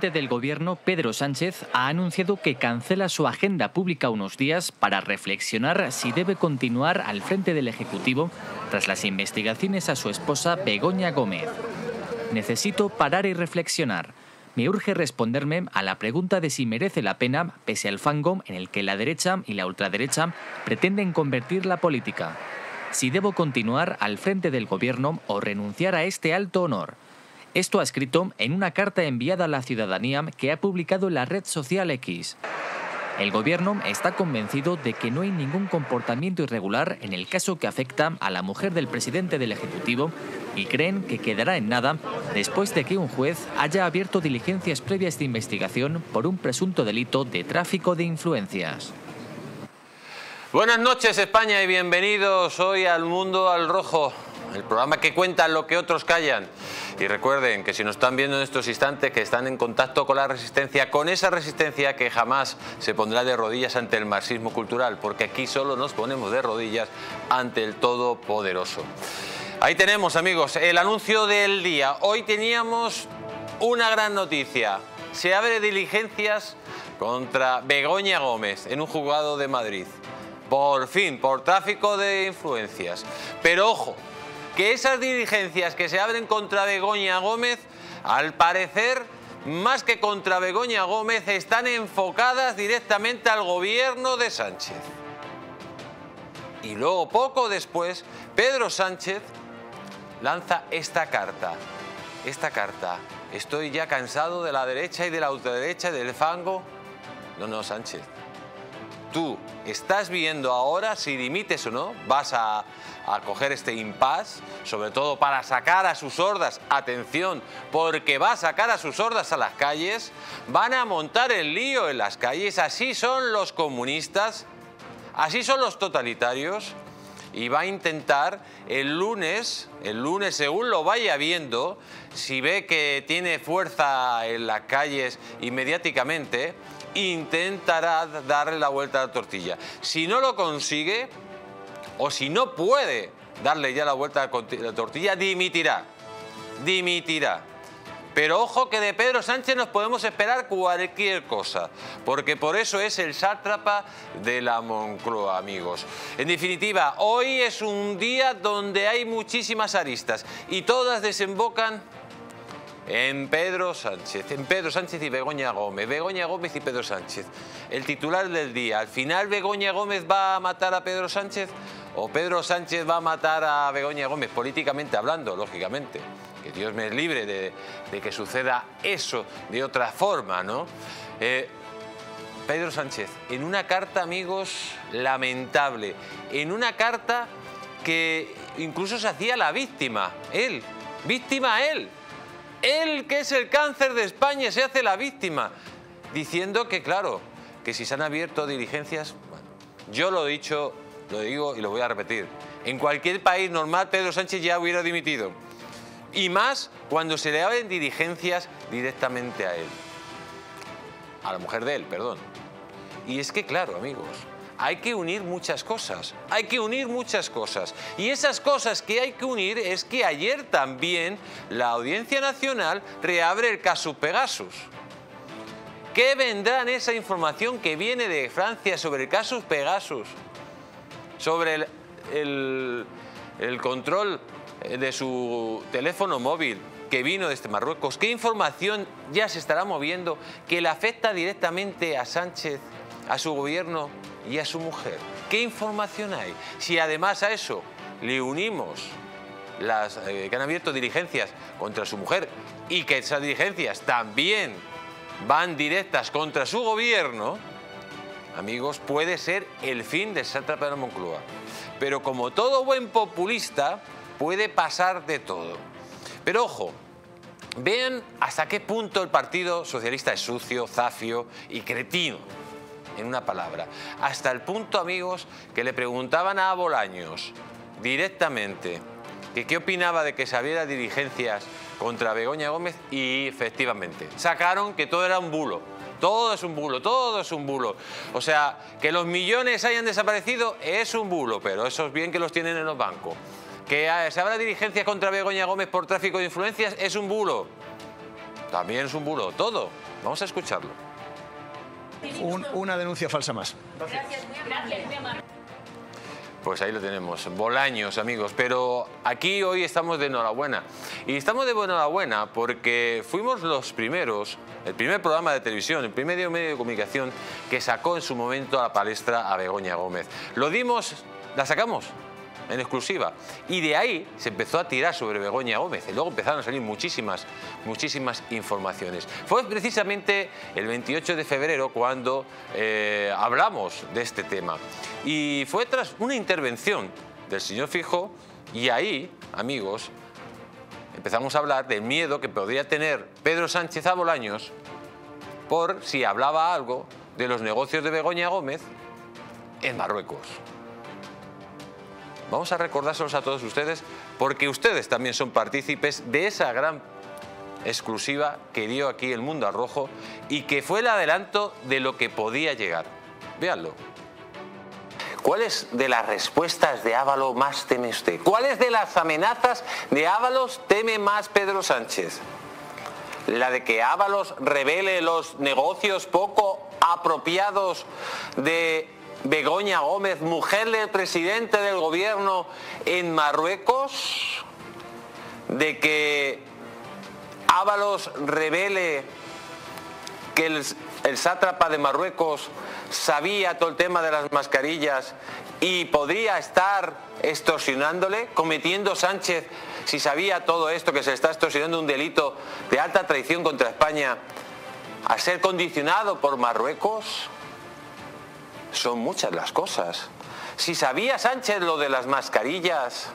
presidente del gobierno, Pedro Sánchez, ha anunciado que cancela su agenda pública unos días para reflexionar si debe continuar al frente del Ejecutivo tras las investigaciones a su esposa Begoña Gómez. Necesito parar y reflexionar. Me urge responderme a la pregunta de si merece la pena, pese al fango en el que la derecha y la ultraderecha pretenden convertir la política. Si debo continuar al frente del gobierno o renunciar a este alto honor. Esto ha escrito en una carta enviada a la ciudadanía que ha publicado en la red social X. El gobierno está convencido de que no hay ningún comportamiento irregular en el caso que afecta a la mujer del presidente del Ejecutivo y creen que quedará en nada después de que un juez haya abierto diligencias previas de investigación por un presunto delito de tráfico de influencias. Buenas noches España y bienvenidos hoy al Mundo al Rojo el programa que cuenta lo que otros callan. Y recuerden que si nos están viendo en estos instantes, que están en contacto con la resistencia, con esa resistencia que jamás se pondrá de rodillas ante el marxismo cultural, porque aquí solo nos ponemos de rodillas ante el Todopoderoso. Ahí tenemos, amigos, el anuncio del día. Hoy teníamos una gran noticia. Se abre diligencias contra Begoña Gómez en un juzgado de Madrid. Por fin, por tráfico de influencias. Pero ojo, que esas diligencias que se abren contra Begoña Gómez, al parecer, más que contra Begoña Gómez, están enfocadas directamente al gobierno de Sánchez. Y luego, poco después, Pedro Sánchez lanza esta carta. Esta carta. Estoy ya cansado de la derecha y de la ultraderecha, del fango. No, no, Sánchez. Tú estás viendo ahora si dimites o no, vas a a coger este impasse, sobre todo para sacar a sus hordas, atención, porque va a sacar a sus hordas a las calles, van a montar el lío en las calles, así son los comunistas, así son los totalitarios, y va a intentar el lunes, el lunes según lo vaya viendo, si ve que tiene fuerza en las calles inmediáticamente, intentará darle la vuelta a la tortilla. Si no lo consigue, o si no puede darle ya la vuelta a la tortilla, dimitirá. Dimitirá. Pero ojo que de Pedro Sánchez nos podemos esperar cualquier cosa, porque por eso es el sátrapa de la Moncloa, amigos. En definitiva, hoy es un día donde hay muchísimas aristas y todas desembocan en Pedro Sánchez, en Pedro Sánchez y Begoña Gómez, Begoña Gómez y Pedro Sánchez. El titular del día, ¿al final Begoña Gómez va a matar a Pedro Sánchez o Pedro Sánchez va a matar a Begoña Gómez, políticamente hablando, lógicamente? Que Dios me libre de, que suceda eso de otra forma, ¿no? Eh, Pedro Sánchez, en una carta, amigos, lamentable, en una carta que incluso se hacía la víctima, él, víctima él, él, que es el cáncer de España, se hace la víctima, diciendo que, claro, que si se han abierto diligencias, bueno, yo lo he dicho, lo digo y lo voy a repetir, en cualquier país normal Pedro Sánchez ya hubiera dimitido. Y más cuando se le abren diligencias directamente a él. A la mujer de él, perdón. Y es que, claro, amigos, hay que unir muchas cosas, hay que unir muchas cosas. Y esas cosas que hay que unir es que ayer también la Audiencia Nacional reabre el caso Pegasus. ¿Qué vendrá en esa información que viene de Francia sobre el caso Pegasus? Sobre el, el control de su teléfono móvil que vino desde Marruecos. ¿Qué información ya se estará moviendo que le afecta directamente a Sánchez, a su gobierno y a su mujer. ¿Qué información hay? Si además a eso le unimos las eh, que han abierto diligencias contra su mujer y que esas diligencias también van directas contra su gobierno, amigos, puede ser el fin de Santa Pedro Moncloa. Pero como todo buen populista, puede pasar de todo. Pero ojo, vean hasta qué punto el Partido Socialista es sucio, zafio y cretino en una palabra. Hasta el punto, amigos, que le preguntaban a Bolaños directamente que qué opinaba de que se abriera diligencias contra Begoña Gómez y efectivamente sacaron que todo era un bulo. Todo es un bulo, todo es un bulo. O sea, que los millones hayan desaparecido es un bulo, pero eso es bien que los tienen en los bancos. Que se abra diligencias contra Begoña Gómez por tráfico de influencias es un bulo. también es un bulo, todo. Vamos a escucharlo. Una denuncia falsa más. Gracias, gracias. Pues ahí lo tenemos, Bolaños, amigos. Pero aquí hoy estamos de enhorabuena. Y estamos de enhorabuena porque fuimos los primeros, el primer programa de televisión, el primer medio de comunicación que sacó en su momento a la palestra a Begoña Gómez. Lo dimos, la sacamos en exclusiva. Y de ahí se empezó a tirar sobre Begoña Gómez. Y luego empezaron a salir muchísimas, muchísimas informaciones. Fue precisamente el 28 de febrero cuando eh, hablamos de este tema. Y fue tras una intervención del señor Fijo y ahí, amigos, empezamos a hablar del miedo que podría tener Pedro Sánchez a Bolaños por si hablaba algo de los negocios de Begoña Gómez en Marruecos. Vamos a recordárselos a todos ustedes porque ustedes también son partícipes de esa gran exclusiva que dio aquí el Mundo al Rojo y que fue el adelanto de lo que podía llegar. Véanlo. ¿Cuáles de las respuestas de Ávalo más teme usted? ¿Cuáles de las amenazas de Ábalos teme más Pedro Sánchez? La de que Ábalos revele los negocios poco apropiados de Begoña Gómez, mujer del presidente del gobierno en Marruecos, de que Ábalos revele que el, sátrapa de Marruecos sabía todo el tema de las mascarillas y podría estar extorsionándole, cometiendo Sánchez, si sabía todo esto, que se está extorsionando un delito de alta traición contra España, a ser condicionado por Marruecos. Son muchas las cosas. Si sabía Sánchez lo de las mascarillas,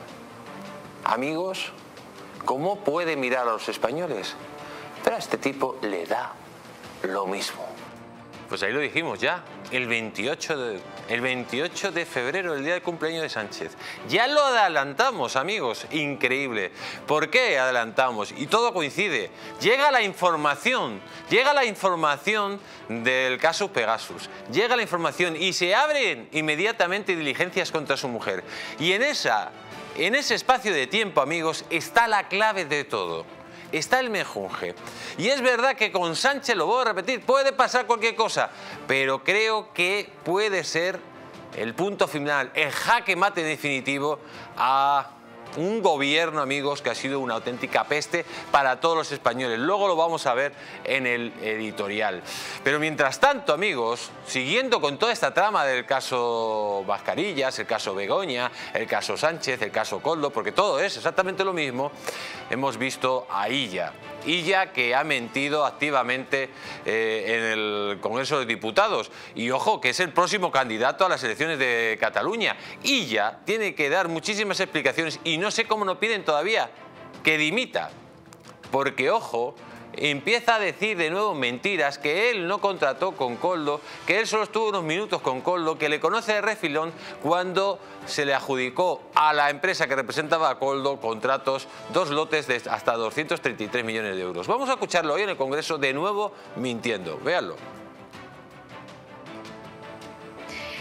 amigos, ¿cómo puede mirar a los españoles? Pero a este tipo le da lo mismo. Pues ahí lo dijimos ya, el 28 de, el 28 de febrero, el día del cumpleaños de Sánchez. Ya lo adelantamos, amigos, increíble. ¿Por qué adelantamos? Y todo coincide. Llega la información, llega la información del caso Pegasus, llega la información y se abren inmediatamente diligencias contra su mujer. Y en, esa, en ese espacio de tiempo, amigos, está la clave de todo está el mejunje. Y es verdad que con Sánchez, lo voy a repetir, puede pasar cualquier cosa, pero creo que puede ser el punto final, el jaque mate definitivo a un gobierno, amigos, que ha sido una auténtica peste para todos los españoles. Luego lo vamos a ver en el editorial. Pero mientras tanto, amigos, siguiendo con toda esta trama del caso Mascarillas, el caso Begoña, el caso Sánchez, el caso Coldo, porque todo es exactamente lo mismo, hemos visto a Illa. Illa que ha mentido activamente eh, en el Congreso de Diputados. Y ojo, que es el próximo candidato a las elecciones de Cataluña. Illa tiene que dar muchísimas explicaciones y no sé cómo no piden todavía que dimita. Porque, ojo, empieza a decir de nuevo mentiras, que él no contrató con Coldo, que él solo estuvo unos minutos con Coldo, que le conoce de refilón cuando se le adjudicó a la empresa que representaba a Coldo contratos, dos lotes de hasta 233 millones de euros. Vamos a escucharlo hoy en el Congreso de nuevo mintiendo. Véanlo.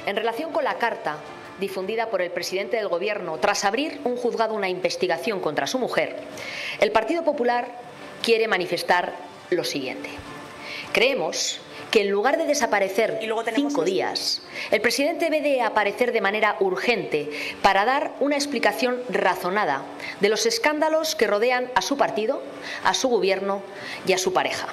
En relación con la carta difundida por el presidente del Gobierno tras abrir un juzgado una investigación contra su mujer, el Partido Popular quiere manifestar lo siguiente. Creemos que en lugar de desaparecer cinco días, el presidente debe de aparecer de manera urgente para dar una explicación razonada de los escándalos que rodean a su partido, a su gobierno y a su pareja.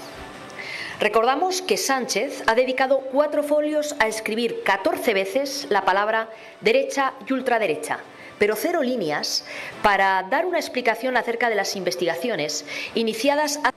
Recordamos que Sánchez ha dedicado cuatro folios a escribir 14 veces la palabra derecha y ultraderecha, pero cero líneas para dar una explicación acerca de las investigaciones iniciadas a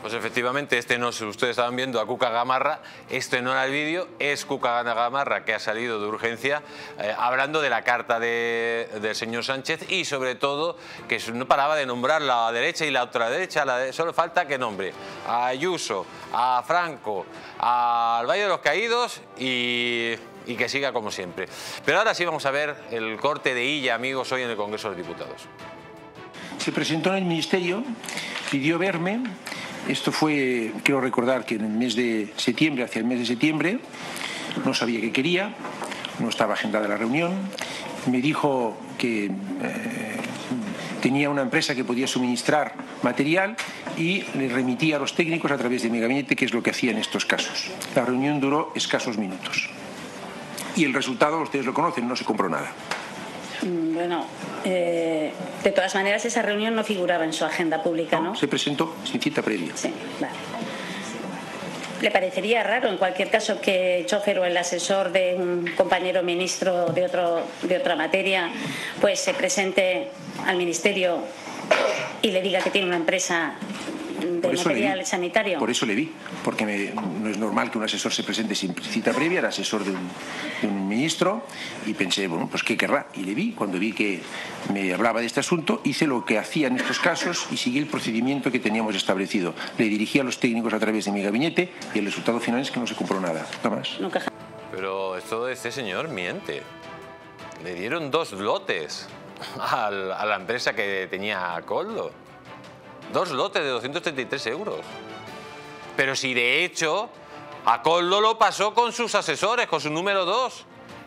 pues efectivamente, este no, ustedes estaban viendo a Cuca Gamarra, este no era el vídeo, es Cuca Gamarra que ha salido de urgencia eh, hablando de la carta del señor Sánchez y sobre todo que no paraba de nombrar la derecha y la otra derecha, solo falta que nombre a Ayuso, a Franco, al Valle de los Caídos y y que siga como siempre. Pero ahora sí vamos a ver el corte de Illa, amigos, hoy en el Congreso de los Diputados. Se presentó en el Ministerio, pidió verme esto fue, quiero recordar que en el mes de septiembre, hacia el mes de septiembre, no sabía qué quería, no estaba agendada la reunión, me dijo que eh, tenía una empresa que podía suministrar material y le remitía a los técnicos a través de mi gabinete, que es lo que hacía en estos casos. La reunión duró escasos minutos. Y el resultado, ustedes lo conocen, no se compró nada. Bueno, eh, de todas maneras esa reunión no figuraba en su agenda pública, ¿no? Se presentó sin cita previa. Sí, vale. ¿Le parecería raro, en cualquier caso, que el chofer o el asesor de un compañero ministro de, otro, de otra materia pues se presente al ministerio y le diga que tiene una empresa de material sanitario. Por eso le vi, porque no es normal que un asesor se presente sin cita previa, era asesor de un, ministro, y pensé, bueno, pues qué querrá. Y le vi, cuando vi que me hablaba de este asunto, hice lo que hacía en estos casos y seguí el procedimiento que teníamos establecido. Le dirigí a los técnicos a través de mi gabinete y el resultado final es que no se compró nada, nada más. Pero esto de este señor miente. Le dieron dos lotes a la empresa que tenía Coldo. Dos lotes de 233 euros. Pero si de hecho a Coldo lo pasó con sus asesores, con su número dos.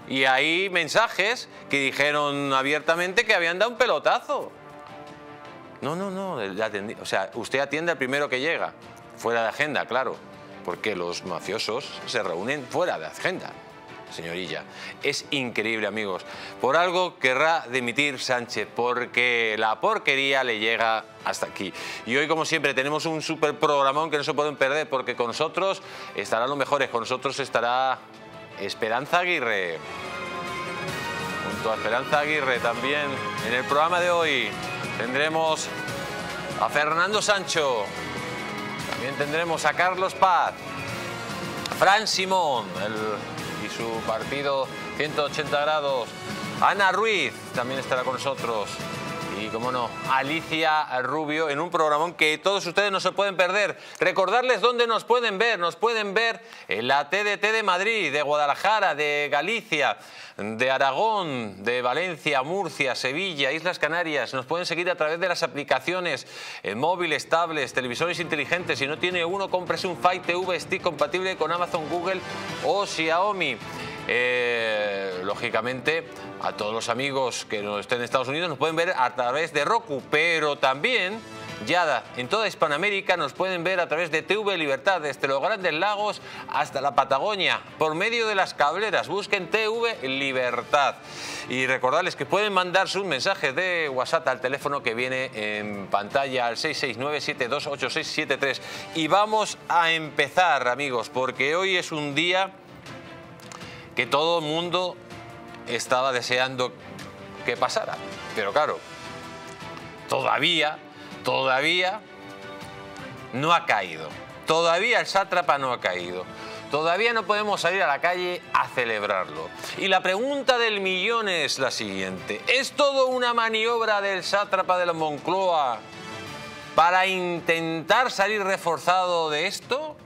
Y hay mensajes que dijeron abiertamente que habían dado un pelotazo. No, no, no, o sea, usted atiende al primero que llega, fuera de agenda, claro, porque los mafiosos se reúnen fuera de agenda señorilla. Es increíble, amigos. Por algo querrá dimitir Sánchez, porque la porquería le llega hasta aquí. Y hoy, como siempre, tenemos un super programón que no se pueden perder, porque con nosotros estarán los mejores. Con nosotros estará Esperanza Aguirre. Junto a Esperanza Aguirre también en el programa de hoy tendremos a Fernando Sancho. También tendremos a Carlos Paz, Fran Simón, el su partido 180 grados. Ana Ruiz también estará con nosotros. Y, como no, Alicia Rubio en un programón que todos ustedes no se pueden perder. Recordarles dónde nos pueden ver. Nos pueden ver en la TDT de Madrid, de Guadalajara, de Galicia, de Aragón, de Valencia, Murcia, Sevilla, Islas Canarias. Nos pueden seguir a través de las aplicaciones en móviles, tablets, televisores inteligentes. Si no tiene uno, cómprese un Fight TV Stick compatible con Amazon, Google o Xiaomi. Eh, lógicamente, a todos los amigos que no estén en Estados Unidos nos pueden ver a través de Roku, pero también ya en toda Hispanoamérica nos pueden ver a través de TV Libertad, desde los Grandes Lagos hasta la Patagonia, por medio de las cableras. Busquen TV Libertad. Y recordarles que pueden mandar sus mensajes de WhatsApp al teléfono que viene en pantalla al 669-728673. Y vamos a empezar, amigos, porque hoy es un día que todo el mundo estaba deseando que pasara. Pero claro, todavía, todavía no ha caído. Todavía el sátrapa no ha caído. Todavía no podemos salir a la calle a celebrarlo. Y la pregunta del millón es la siguiente. ¿Es todo una maniobra del sátrapa de la Moncloa para intentar salir reforzado de esto?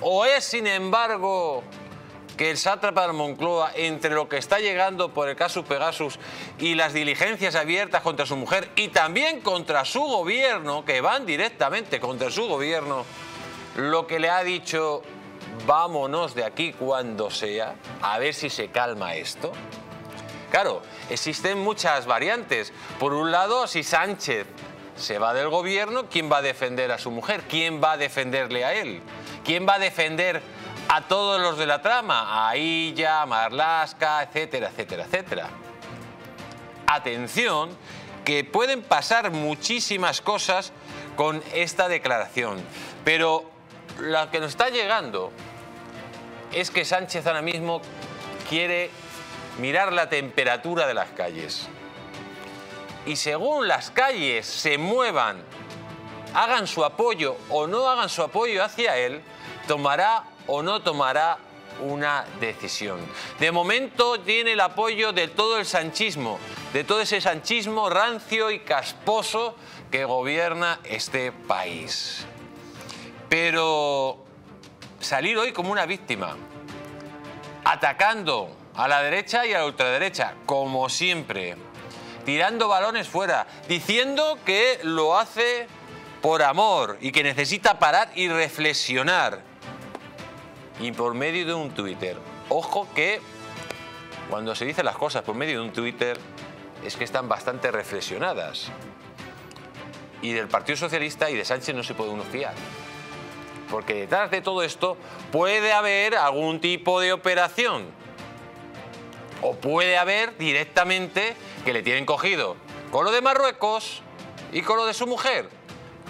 ¿O es, sin embargo, que el sátrapa de Moncloa, entre lo que está llegando por el caso Pegasus y las diligencias abiertas contra su mujer y también contra su gobierno, que van directamente contra su gobierno, lo que le ha dicho, vámonos de aquí cuando sea, a ver si se calma esto. Claro, existen muchas variantes. Por un lado, si Sánchez se va del gobierno, ¿quién va a defender a su mujer? ¿Quién va a defenderle a él? ¿Quién va a defender a todos los de la trama, a Illa, a Marlaska, etcétera, etcétera, etcétera. Atención, que pueden pasar muchísimas cosas con esta declaración, pero lo que nos está llegando es que Sánchez ahora mismo quiere mirar la temperatura de las calles. Y según las calles se muevan, hagan su apoyo o no hagan su apoyo hacia él, tomará o no tomará una decisión. De momento tiene el apoyo de todo el sanchismo, de todo ese sanchismo rancio y casposo que gobierna este país. Pero salir hoy como una víctima, atacando a la derecha y a la ultraderecha, como siempre, tirando balones fuera, diciendo que lo hace por amor y que necesita parar y reflexionar y por medio de un Twitter. Ojo que cuando se dicen las cosas por medio de un Twitter es que están bastante reflexionadas. y del Partido Socialista y de Sánchez no se puede uno fiar. Porque detrás de todo esto puede haber algún tipo de operación. O puede haber directamente que le tienen cogido con lo de Marruecos y con lo de su mujer.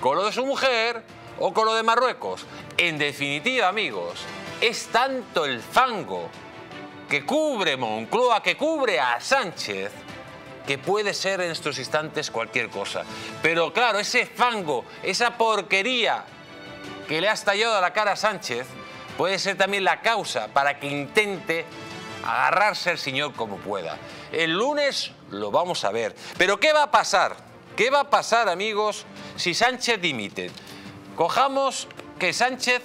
Con lo de su mujer o con lo de Marruecos. En definitiva, amigos, es tanto el fango que cubre Moncloa, que cubre a Sánchez, que puede ser en estos instantes cualquier cosa. Pero claro, ese fango, esa porquería que le ha estallado a la cara a Sánchez, puede ser también la causa para que intente agarrarse al señor como pueda. El lunes lo vamos a ver. Pero ¿qué va a pasar? ¿Qué va a pasar, amigos, si Sánchez dimite? Cojamos que Sánchez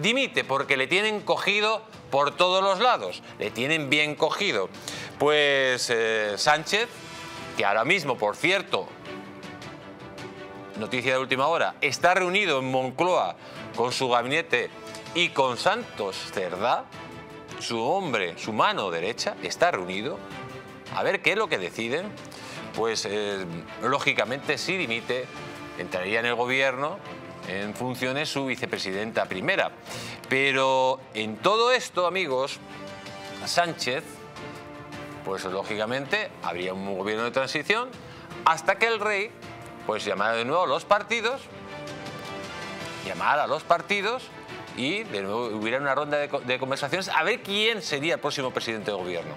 dimite porque le tienen cogido por todos los lados, le tienen bien cogido. Pues eh, Sánchez que ahora mismo, por cierto, noticia de última hora, está reunido en Moncloa con su gabinete y con Santos Cerdá, su hombre, su mano derecha, está reunido. A ver qué es lo que deciden. Pues eh, lógicamente si dimite, entraría en el gobierno en funciones su vicepresidenta primera. Pero en todo esto, amigos, Sánchez pues lógicamente habría un gobierno de transición hasta que el rey pues llamara de nuevo a los partidos, llamara a los partidos y de nuevo hubiera una ronda de, conversaciones a ver quién sería el próximo presidente de gobierno.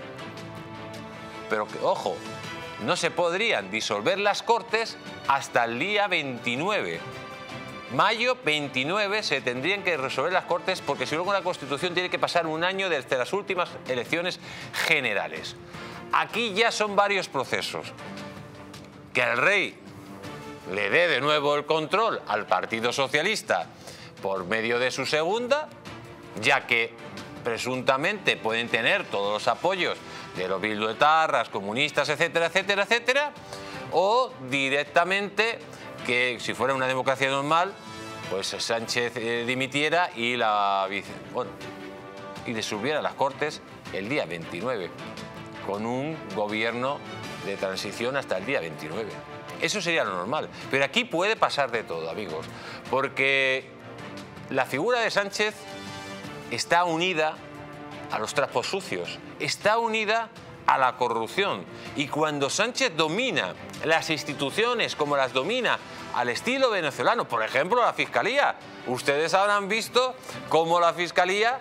Pero que, ojo, no se podrían disolver las Cortes hasta el día 29. Mayo 29 se tendrían que resolver las Cortes porque si luego la Constitución tiene que pasar un año desde las últimas elecciones generales. Aquí ya son varios procesos. Que el rey le dé de nuevo el control al Partido Socialista por medio de su segunda, ya que presuntamente pueden tener todos los apoyos de los bilduetarras, comunistas, etcétera, etcétera, etcétera, o directamente que si fuera una democracia normal, pues Sánchez eh, dimitiera y la bueno, y disolviera las Cortes el día 29, con un gobierno de transición hasta el día 29. Eso sería lo normal. Pero aquí puede pasar de todo, amigos, porque la figura de Sánchez está unida a los trapos sucios, está unida a la corrupción. Y cuando Sánchez domina las instituciones como las domina al estilo venezolano, por ejemplo la Fiscalía, ustedes habrán visto cómo la Fiscalía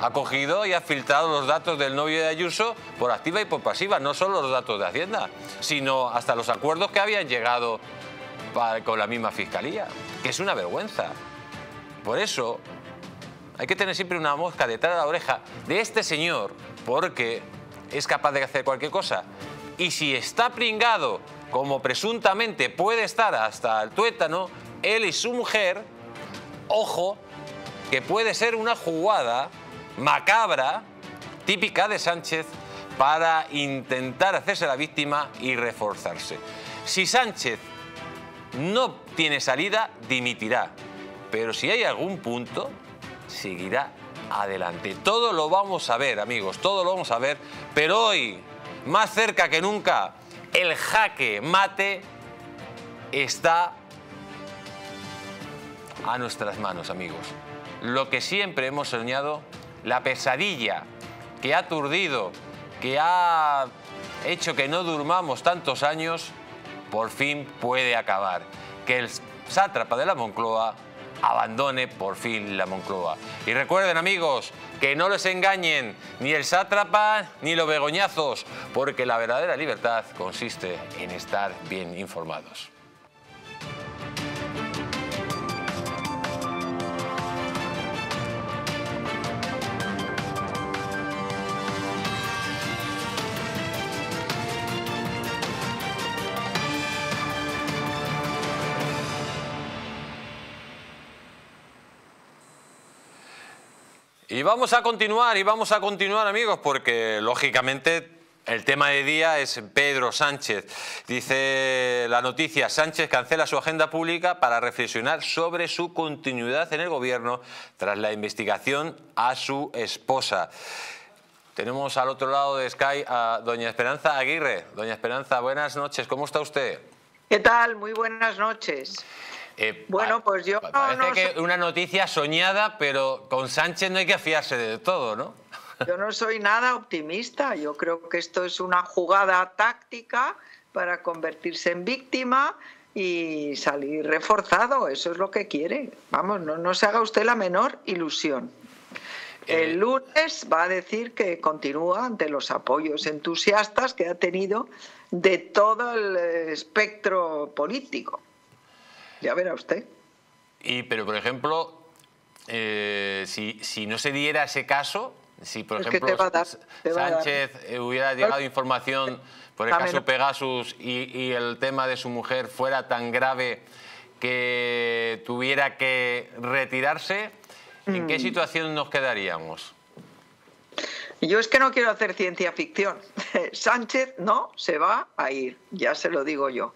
ha cogido y ha filtrado los datos del novio de Ayuso por activa y por pasiva, no solo los datos de Hacienda, sino hasta los acuerdos que habían llegado con la misma Fiscalía, que es una vergüenza. Por eso hay que tener siempre una mosca detrás de la oreja de este señor, porque es capaz de hacer cualquier cosa. Y si está pringado, como presuntamente puede estar hasta el tuétano, él y su mujer, ojo, que puede ser una jugada macabra, típica de Sánchez, para intentar hacerse la víctima y reforzarse. Si Sánchez no tiene salida, dimitirá. Pero si hay algún punto, seguirá adelante. Todo lo vamos a ver, amigos, todo lo vamos a ver, pero hoy, más cerca que nunca, el jaque mate está a nuestras manos, amigos. Lo que siempre hemos soñado, la pesadilla que ha aturdido, que ha hecho que no durmamos tantos años, por fin puede acabar. Que el sátrapa de la Moncloa abandone por fin la Moncloa. Y recuerden amigos, que no les engañen ni el sátrapa ni los begoñazos, porque la verdadera libertad consiste en estar bien informados. Y vamos a continuar, y vamos a continuar amigos, porque lógicamente el tema de día es Pedro Sánchez. Dice la noticia, Sánchez cancela su agenda pública para reflexionar sobre su continuidad en el gobierno tras la investigación a su esposa. Tenemos al otro lado de Sky a doña Esperanza Aguirre. Doña Esperanza, buenas noches, ¿cómo está usted? ¿Qué tal? Muy buenas noches. Eh, bueno, pues yo parece que una noticia soñada, pero con Sánchez no hay que fiarse de todo, ¿no? Yo no soy nada optimista. Yo creo que esto es una jugada táctica para convertirse en víctima y salir reforzado. Eso es lo que quiere. Vamos, no, no se haga usted la menor ilusión. El eh, lunes va a decir que continúa ante los apoyos entusiastas que ha tenido de todo el espectro político. Ya verá usted. Y, pero, por ejemplo, eh, si, si, no se diera ese caso, si, por ejemplo, Sánchez hubiera llegado información por el caso Pegasus y, y el tema de su mujer fuera tan grave que tuviera que retirarse, ¿en qué mm. situación nos quedaríamos? Yo es que no quiero hacer ciencia ficción. Sánchez no se va a ir, ya se lo digo yo.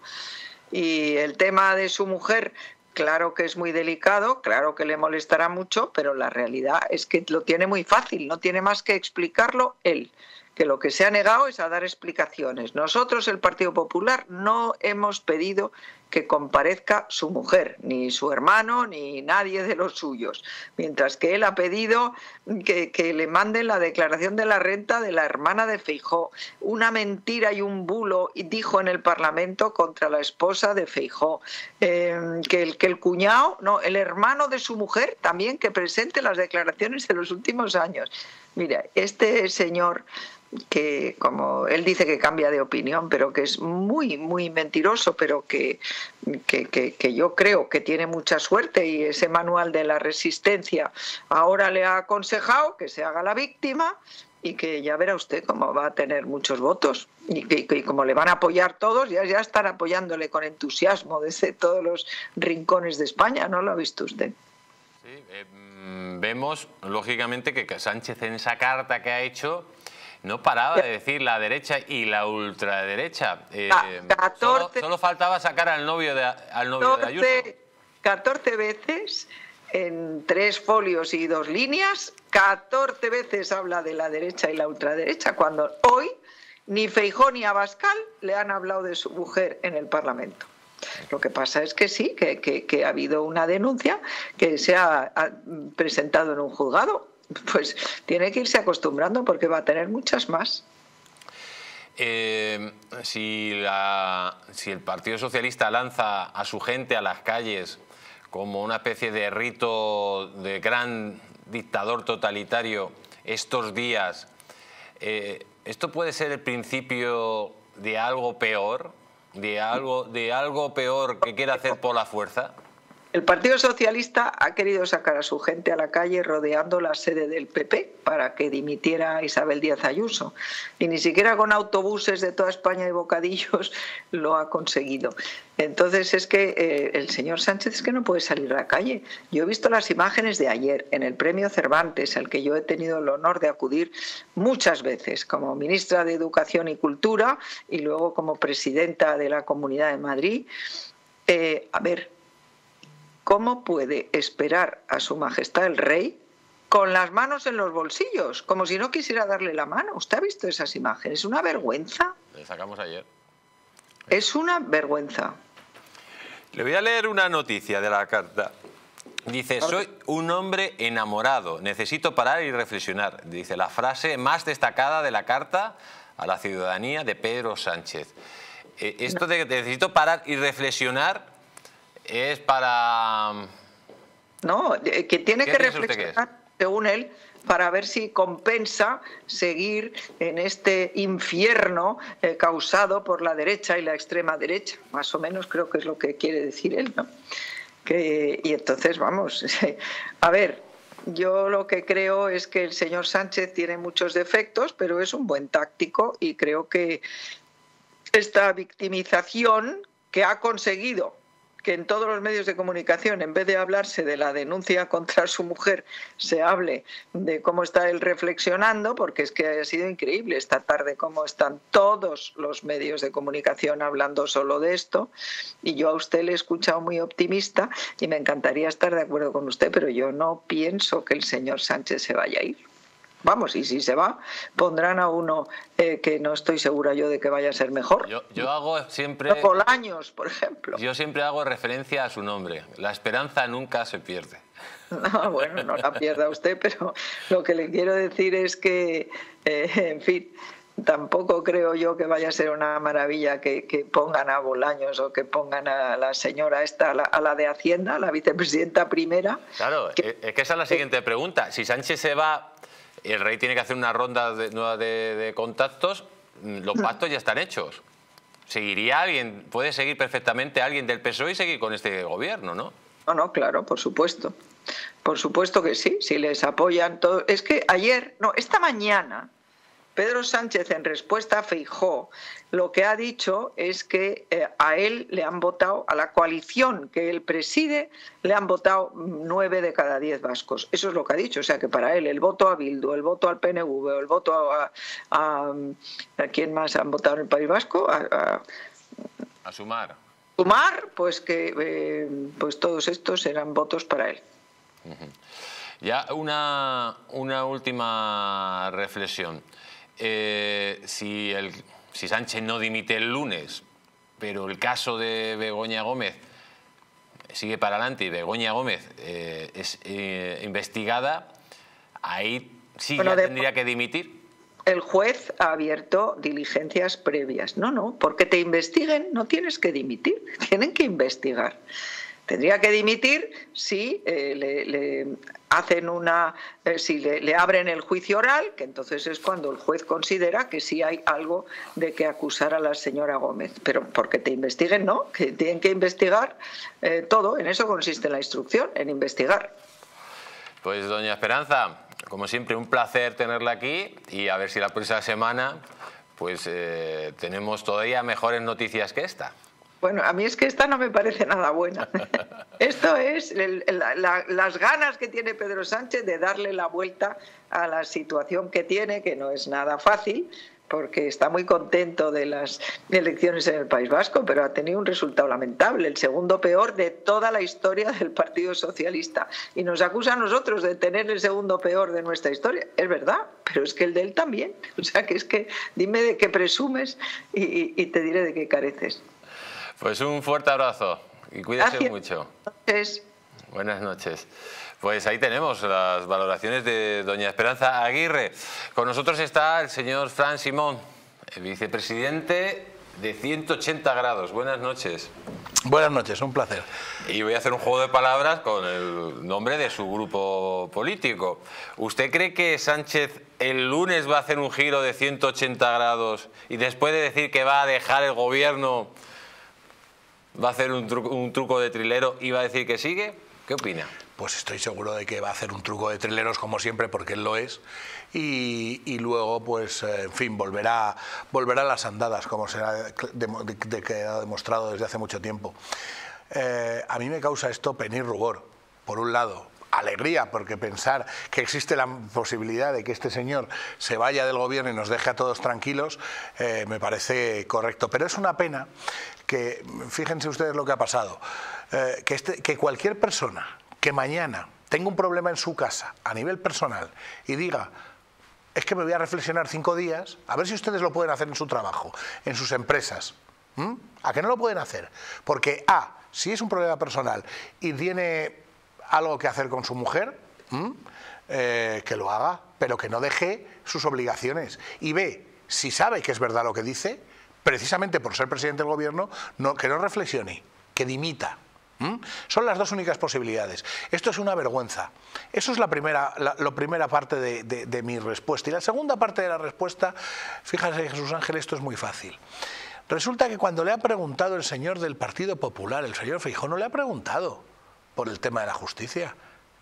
Y el tema de su mujer, claro que es muy delicado, claro que le molestará mucho, pero la realidad es que lo tiene muy fácil, no tiene más que explicarlo él que lo que se ha negado es a dar explicaciones. Nosotros, el Partido Popular, no hemos pedido que comparezca su mujer, ni su hermano, ni nadie de los suyos, mientras que él ha pedido que, le manden la declaración de la renta de la hermana de Feijó, una mentira y un bulo, dijo en el Parlamento contra la esposa de Feijó, eh, que, el, que el cuñado, no, el hermano de su mujer también que presente las declaraciones de los últimos años. Mira, este señor que como él dice que cambia de opinión, pero que es muy, muy mentiroso, pero que, que, yo creo que tiene mucha suerte y ese manual de la resistencia ahora le ha aconsejado que se haga la víctima y que ya verá usted cómo va a tener muchos votos y, que, como le van a apoyar todos, ya, ya están apoyándole con entusiasmo desde todos los rincones de España, ¿no lo ha visto usted? Sí, eh, mm, vemos lógicamente que Sánchez en esa carta que ha hecho no paraba de decir la derecha y la ultraderecha. Eh, solo, faltaba sacar al novio de, al novio 14, de Ayuso. 14 veces en tres folios y dos líneas, 14 veces habla de la derecha y la ultraderecha, cuando hoy ni Feijón ni Abascal le han hablado de su mujer en el Parlamento. Lo que pasa es que sí, que, que ha habido una denuncia que se ha presentado en un juzgado pues tiene que irse acostumbrando porque va a tener muchas más. Eh, si, si el Partido Socialista lanza a su gente a las calles como una especie de rito de gran dictador totalitario estos días, eh, ¿esto puede ser el principio de algo peor? ¿De algo, ¿De algo peor que quiera hacer por la fuerza? El Partido Socialista ha querido sacar a su gente a la calle rodeando la sede del PP para que dimitiera Isabel Díaz Ayuso. Y ni siquiera con autobuses de toda España y bocadillos lo ha conseguido. Entonces es que eh, el señor Sánchez es que no puede salir a la calle. Yo he visto las imágenes de ayer en el premio Cervantes, al que yo he tenido el honor de acudir muchas veces como ministra de Educación y Cultura y luego como presidenta de la Comunidad de Madrid. Eh, a ver, ¿cómo puede esperar a Su Majestad el Rey con las manos en los bolsillos, como si no quisiera darle la mano? ¿Usted ha visto esas imágenes? ¿Es una vergüenza? Le sacamos ayer. Es una vergüenza. Le voy a leer una noticia de la carta. Dice, soy un hombre enamorado, necesito parar y reflexionar. Dice la frase más destacada de la carta a la ciudadanía de Pedro Sánchez. Eh, esto de que necesito parar y reflexionar es para... No, que tiene que reflexionar, según él, para ver si compensa seguir en este infierno eh, causado por la derecha y la extrema derecha. Más o menos creo que es lo que quiere decir él, ¿no? Que, y entonces, vamos, a ver, yo lo que creo es que el señor Sánchez tiene muchos defectos, pero es un buen táctico y creo que esta victimización que ha conseguido que en todos los medios de comunicación, en vez de hablarse de la denuncia contra su mujer, se hable de cómo está él reflexionando, porque es que ha sido increíble esta tarde cómo están todos los medios de comunicación hablando solo de esto. Y yo a usted le he escuchado muy optimista y me encantaría estar de acuerdo con usted, pero yo no pienso que el señor Sánchez se vaya a ir. Vamos, y si se va, pondrán a uno eh, que no estoy segura yo de que vaya a ser mejor. Yo, hago siempre... Bolaños, por ejemplo. Yo siempre hago referencia a su nombre. La esperanza nunca se pierde. No, bueno, no la pierda usted, pero lo que le quiero decir es que, eh, en fin, tampoco creo yo que vaya a ser una maravilla que, pongan a Bolaños o que pongan a la señora esta, a la, de Hacienda, la vicepresidenta primera. Claro, eh, es que esa es la siguiente pregunta. Si Sánchez se va, el rey tiene que hacer una ronda de, nueva de, contactos, los pactos ya están hechos. Seguiría alguien, puede seguir perfectamente alguien del PSOE y seguir con este gobierno, ¿no? No, no, claro, por supuesto. Por supuesto que sí, si les apoyan todo. Es que ayer, no, esta mañana, Pedro Sánchez, en respuesta a Feijó, lo que ha dicho es que eh, a él le han votado, a la coalición que él preside, le han votado nueve de cada diez vascos. Eso es lo que ha dicho. O sea que para él el voto a Bildu, el voto al PNV, el voto a. ¿A, quién más han votado en el País Vasco? A, Sumar. Sumar, pues que eh, pues todos estos eran votos para él. Ya una, una última reflexión. Eh, si, el, si Sánchez no dimite el lunes, pero el caso de Begoña Gómez sigue para adelante y Begoña Gómez eh, es eh, investigada, ahí sí ya tendría que dimitir. El juez ha abierto diligencias previas. No, no, porque te investiguen no tienes que dimitir, tienen que investigar. Tendría que dimitir si le, hacen una, eh, si le, abren el juicio oral, que entonces es cuando el juez considera que sí hay algo de que acusar a la señora Gómez. Pero porque te investiguen, no, que tienen que investigar eh, todo, en eso consiste la instrucción, en investigar. Pues doña Esperanza, como siempre, un placer tenerla aquí y a ver si la próxima semana pues eh, tenemos todavía mejores noticias que esta. Bueno, a mí es que esta no me parece nada buena. Esto es las ganas que tiene Pedro Sánchez de darle la vuelta a la situación que tiene, que no es nada fácil, porque está muy contento de las elecciones en el País Vasco, pero ha tenido un resultado lamentable, el segundo peor de toda la historia del Partido Socialista. Y nos acusa a nosotros de tener el segundo peor de nuestra historia. Es verdad, pero es que el de él también. O sea, que es que dime de qué presumes y te diré de qué careces. Pues un fuerte abrazo y cuídese mucho. Buenas noches. Pues ahí tenemos las valoraciones de doña Esperanza Aguirre. Con nosotros está el señor Fran Simón, el vicepresidente de 180 grados. Buenas noches. Buenas noches, un placer. Y voy a hacer un juego de palabras con el nombre de su grupo político. ¿Usted cree que Sánchez el lunes va a hacer un giro de 180 grados y después de decir que va a dejar el gobierno va a hacer un truco, de trilero y va a decir que sigue? ¿Qué opina? Pues estoy seguro de que va a hacer un truco de trileros como siempre, porque él lo es, y, luego, pues, eh, en fin, volverá, volverá a las andadas, como se ha, demostrado desde hace mucho tiempo. Eh, a mí me causa esto pena y rubor, por un lado, alegría, porque pensar que existe la posibilidad de que este señor se vaya del gobierno y nos deje a todos tranquilos, eh, me parece correcto. Pero es una pena que, fíjense ustedes lo que ha pasado, eh, que, este, que cualquier persona que mañana tenga un problema en su casa a nivel personal y diga, es que me voy a reflexionar cinco días, a ver si ustedes lo pueden hacer en su trabajo, en sus empresas. ¿A qué no lo pueden hacer? Porque A, si es un problema personal y tiene algo que hacer con su mujer, eh, que lo haga, pero que no deje sus obligaciones. Y B, si sabe que es verdad lo que dice, precisamente por ser presidente del gobierno, no, que no reflexione, que dimita. Son las dos únicas posibilidades. Esto es una vergüenza. Eso es la primera, la, primera parte de, mi respuesta. Y la segunda parte de la respuesta, fíjate Jesús Ángel, esto es muy fácil. Resulta que cuando le ha preguntado el señor del Partido Popular, el señor Feijó, no le ha preguntado por el tema de la justicia.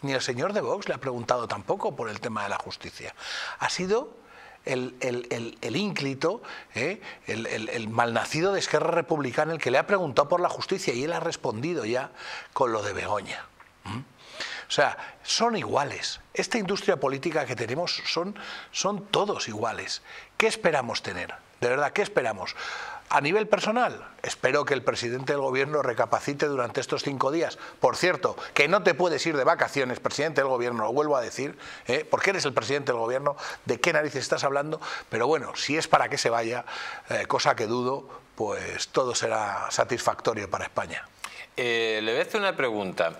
Ni el señor de Vox le ha preguntado tampoco por el tema de la justicia. Ha sido el, ínclito, ¿eh? el, malnacido de Esquerra Republicana el que le ha preguntado por la justicia y él ha respondido ya con lo de Begoña. O sea, son iguales. Esta industria política que tenemos son, son todos iguales. ¿Qué esperamos tener? De verdad, ¿qué esperamos? A nivel personal, espero que el presidente del gobierno recapacite durante estos cinco días. Por cierto, que no te puedes ir de vacaciones, presidente del gobierno, lo vuelvo a decir, ¿eh? porque eres el presidente del gobierno, de qué narices estás hablando, pero bueno, si es para que se vaya, eh, cosa que dudo, pues todo será satisfactorio para España. Eh, le voy a hacer una pregunta.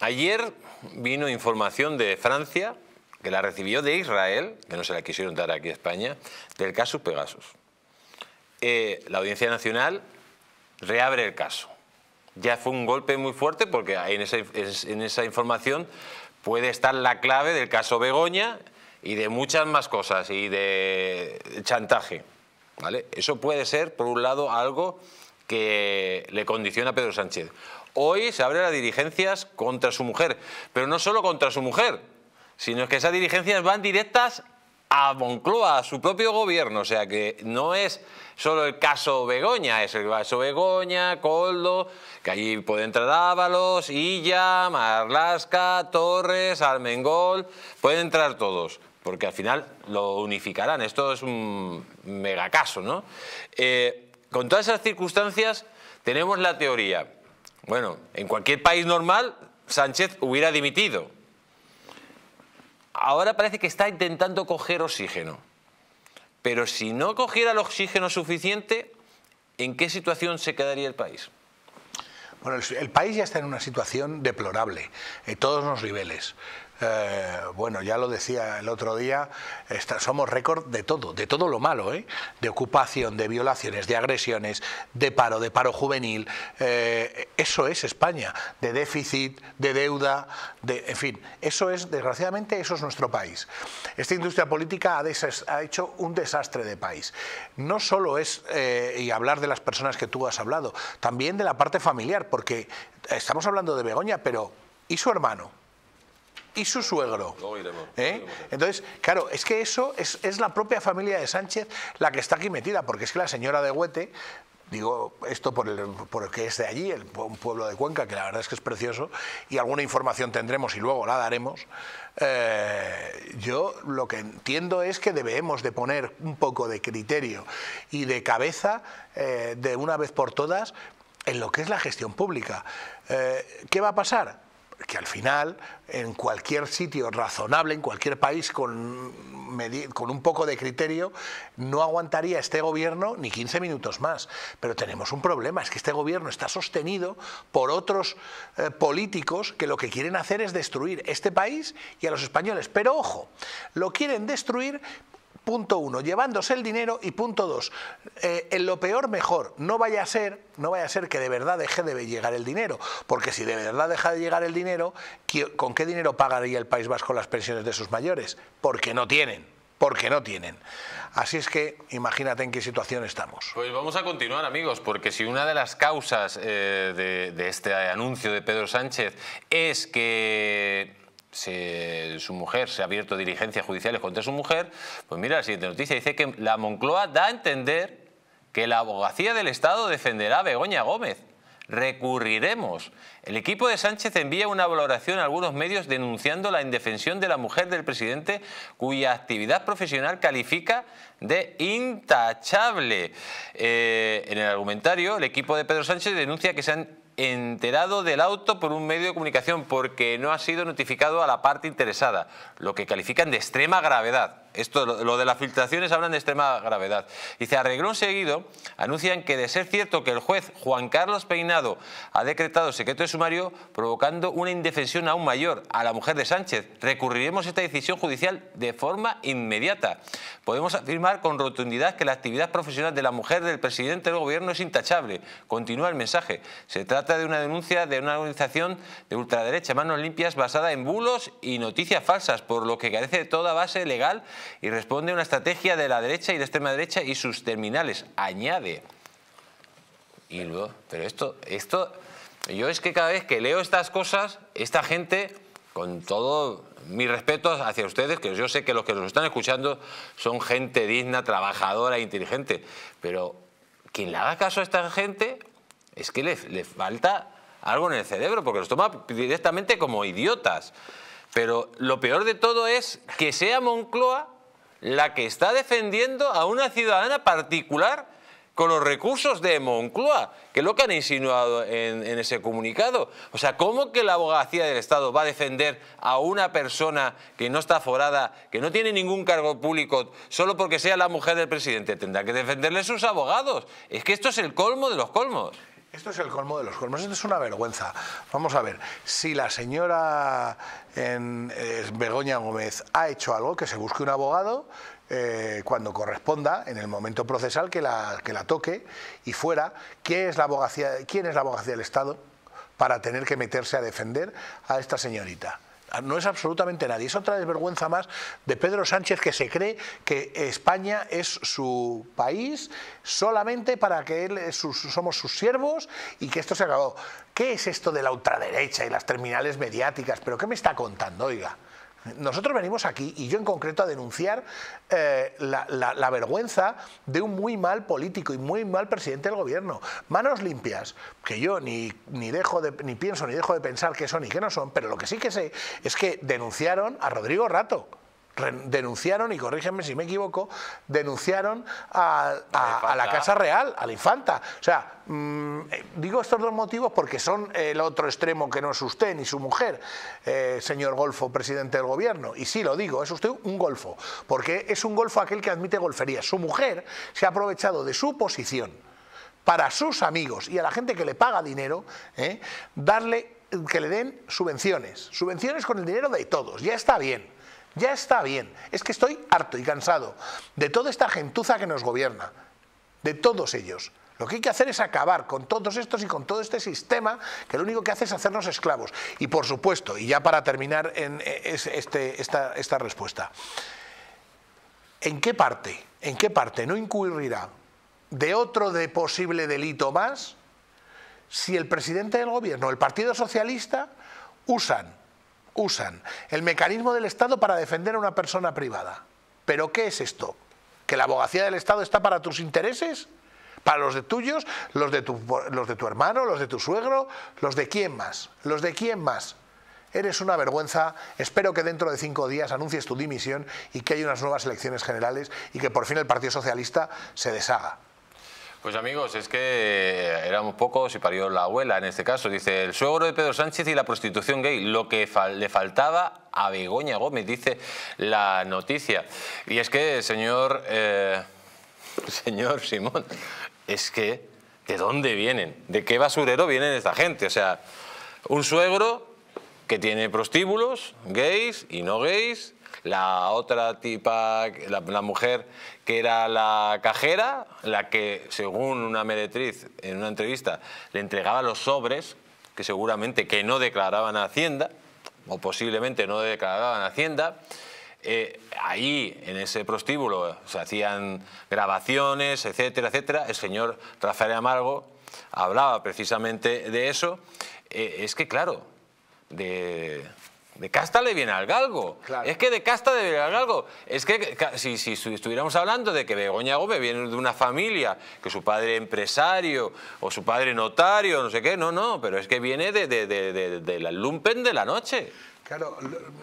Ayer vino información de Francia, que la recibió de Israel, que no se la quisieron dar aquí a España, del caso Pegasus. Eh, la Audiencia Nacional reabre el caso. Ya fue un golpe muy fuerte porque en esa, en esa información puede estar la clave del caso Begoña y de muchas más cosas y de chantaje. ¿vale? Eso puede ser, por un lado, algo que le condiciona a Pedro Sánchez. Hoy se abren las diligencias contra su mujer, pero no solo contra su mujer, sino que esas diligencias van directas a Moncloa, a su propio gobierno. O sea que no es solo el caso Begoña, es el caso Begoña, Coldo, que allí puede entrar Ábalos, Illa, Marlasca, Torres, Almengol, pueden entrar todos, porque al final lo unificarán. Esto es un megacaso, ¿no? Eh, con todas esas circunstancias tenemos la teoría. Bueno, en cualquier país normal Sánchez hubiera dimitido ahora parece que está intentando coger oxígeno. Pero si no cogiera el oxígeno suficiente, ¿en qué situación se quedaría el país? Bueno, el, país ya está en una situación deplorable, en todos los niveles. Eh, bueno, ya lo decía el otro día, somos récord de todo, de todo lo malo, ¿eh? de ocupación, de violaciones, de agresiones, de paro, de paro juvenil. Eh, eso es España, de déficit, de deuda, de, en fin, eso es, desgraciadamente, eso es nuestro país. Esta industria política ha, ha hecho un desastre de país. No solo es, y hablar de las personas que tú has hablado, también de la parte familiar, porque estamos hablando de Begoña, pero ¿y su hermano? Y su suegro. ¿Eh? Entonces, claro, es que eso es, la propia familia de Sánchez la que está aquí metida, porque es que la señora de Huete, digo esto por el, por que es de allí, el, un pueblo de Cuenca, que la verdad es que es precioso, y alguna información tendremos y luego la daremos. Eh, yo lo que entiendo es que debemos de poner un poco de criterio y de cabeza eh, de una vez por todas en lo que es la gestión pública. ¿Qué va a pasar? Que al final, en cualquier sitio razonable, en cualquier país con, con, un poco de criterio, no aguantaría este gobierno ni 15 minutos más. Pero tenemos un problema, es que este gobierno está sostenido por otros eh, políticos que lo que quieren hacer es destruir este país y a los españoles. Pero ojo, lo quieren destruir Punto uno, llevándose el dinero y punto dos, eh, en lo peor mejor, no vaya a ser, no vaya a ser que de verdad deje de llegar el dinero, porque si de verdad deja de llegar el dinero, ¿con qué dinero pagaría el País Vasco las pensiones de sus mayores? Porque no tienen, porque no tienen. Así es que imagínate en qué situación estamos. Pues vamos a continuar, amigos, porque si una de las causas eh, de este anuncio de Pedro Sánchez es que su mujer se ha abierto diligencias judiciales contra su mujer, pues mira la siguiente noticia, dice que la Moncloa da a entender que la abogacía del Estado defenderá a Begoña Gómez. Recurriremos. El equipo de Sánchez envía una valoración a algunos medios denunciando la indefensión de la mujer del presidente cuya actividad profesional califica de intachable. Eh, en el argumentario, el equipo de Pedro Sánchez denuncia que se han enterado del auto por un medio de comunicación porque no ha sido notificado a la parte interesada, lo que califican de extrema gravedad. Esto, lo de las filtraciones hablan de extrema gravedad. Dice, a reglón seguido, anuncian que de ser cierto que el juez Juan Carlos Peinado ha decretado secreto de sumario, provocando una indefensión aún mayor a la mujer de Sánchez, recurriremos esta decisión judicial de forma inmediata. Podemos afirmar con rotundidad que la actividad profesional de la mujer del presidente del gobierno es intachable. Continúa el mensaje. Se trata de una denuncia de una organización de ultraderecha, manos limpias, basada en bulos y noticias falsas, por lo que carece de toda base legal y responde a una estrategia de la derecha y de extrema derecha y sus terminales. Añade. Y luego, pero esto, esto, yo es que cada vez que leo estas cosas, esta gente, con todo mi respeto hacia ustedes, que yo sé que los que nos están escuchando son gente digna, trabajadora, e inteligente, pero quien le haga caso a esta gente es que le, le falta algo en el cerebro, porque los toma directamente como idiotas. Pero lo peor de todo es que sea Moncloa la que está defendiendo a una ciudadana particular con los recursos de Moncloa, que es lo que han insinuado en, ese comunicado. O sea, ¿cómo que la abogacía del Estado va a defender a una persona que no está forada, que no tiene ningún cargo público, solo porque sea la mujer del presidente? Tendrá que defenderle sus abogados. Es que esto es el colmo de los colmos. Esto es el colmo de los colmos, esto es una vergüenza. Vamos a ver, si la señora en, eh, Begoña Gómez ha hecho algo, que se busque un abogado eh, cuando corresponda, en el momento procesal, que la, que la toque y fuera. ¿Quién es, la abogacía, ¿Quién es la abogacía del Estado para tener que meterse a defender a esta señorita? No es absolutamente nadie. Es otra desvergüenza más de Pedro Sánchez que se cree que España es su país solamente para que él somos sus siervos y que esto se acabó. ¿Qué es esto de la ultraderecha y las terminales mediáticas? ¿Pero qué me está contando, oiga? Nosotros venimos aquí, y yo en concreto, a denunciar eh, la, vergüenza de un muy mal político y muy mal presidente del gobierno. Manos limpias, que yo ni, ni, dejo de, ni pienso ni dejo de pensar que son y que no son, pero lo que sí que sé es que denunciaron a Rodrigo Rato denunciaron, y corrígenme si me equivoco, denunciaron a, la Casa Real, a la Infanta. O sea, mm, eh, digo estos dos motivos porque son el otro extremo que no es usted ni su mujer, eh, señor Golfo, presidente del gobierno. Y sí lo digo, es usted un golfo, porque es un golfo aquel que admite golferías. Su mujer se ha aprovechado de su posición para sus amigos y a la gente que le paga dinero, ¿eh? darle que le den subvenciones, subvenciones con el dinero de todos, ya está bien. Ya está bien. Es que estoy harto y cansado de toda esta gentuza que nos gobierna, de todos ellos. Lo que hay que hacer es acabar con todos estos y con todo este sistema que lo único que hace es hacernos esclavos. Y por supuesto, y ya para terminar en eh, este, esta, esta respuesta, ¿en qué parte, en qué parte no incurrirá de otro de posible delito más si el presidente del gobierno, el Partido Socialista, usan usan el mecanismo del Estado para defender a una persona privada. ¿Pero qué es esto? ¿Que la abogacía del Estado está para tus intereses? ¿Para los de tuyos? ¿Los de tu, los de tu hermano? ¿Los de tu suegro? ¿Los de quién más? ¿Los de quién más? Eres una vergüenza. Espero que dentro de cinco días anuncies tu dimisión y que haya unas nuevas elecciones generales y que por fin el Partido Socialista se deshaga. Pues amigos, es que éramos pocos y parió la abuela en este caso. Dice, el suegro de Pedro Sánchez y la prostitución gay, lo que le faltaba a Begoña Gómez, dice la noticia. Y es que, señor, eh, señor Simón, es que, ¿de dónde vienen? ¿De qué basurero vienen esta gente? O sea, un suegro que tiene prostíbulos, gays y no gays, la otra tipa, la, mujer que era la cajera, la que según una meretriz en una entrevista le entregaba los sobres, que seguramente que no declaraban Hacienda, o posiblemente no declaraban Hacienda, eh, ahí en ese prostíbulo se hacían grabaciones, etcétera, etcétera. El señor Rafael Amargo hablaba precisamente de eso. Eh, es que, claro, de, de casta le viene al galgo. Es que de casta le viene al galgo. Es que si, estuviéramos hablando de que Begoña Gómez viene de una familia, que su padre empresario o su padre notario, no sé qué, no, no, pero es que viene de, de la lumpen de la noche. Claro,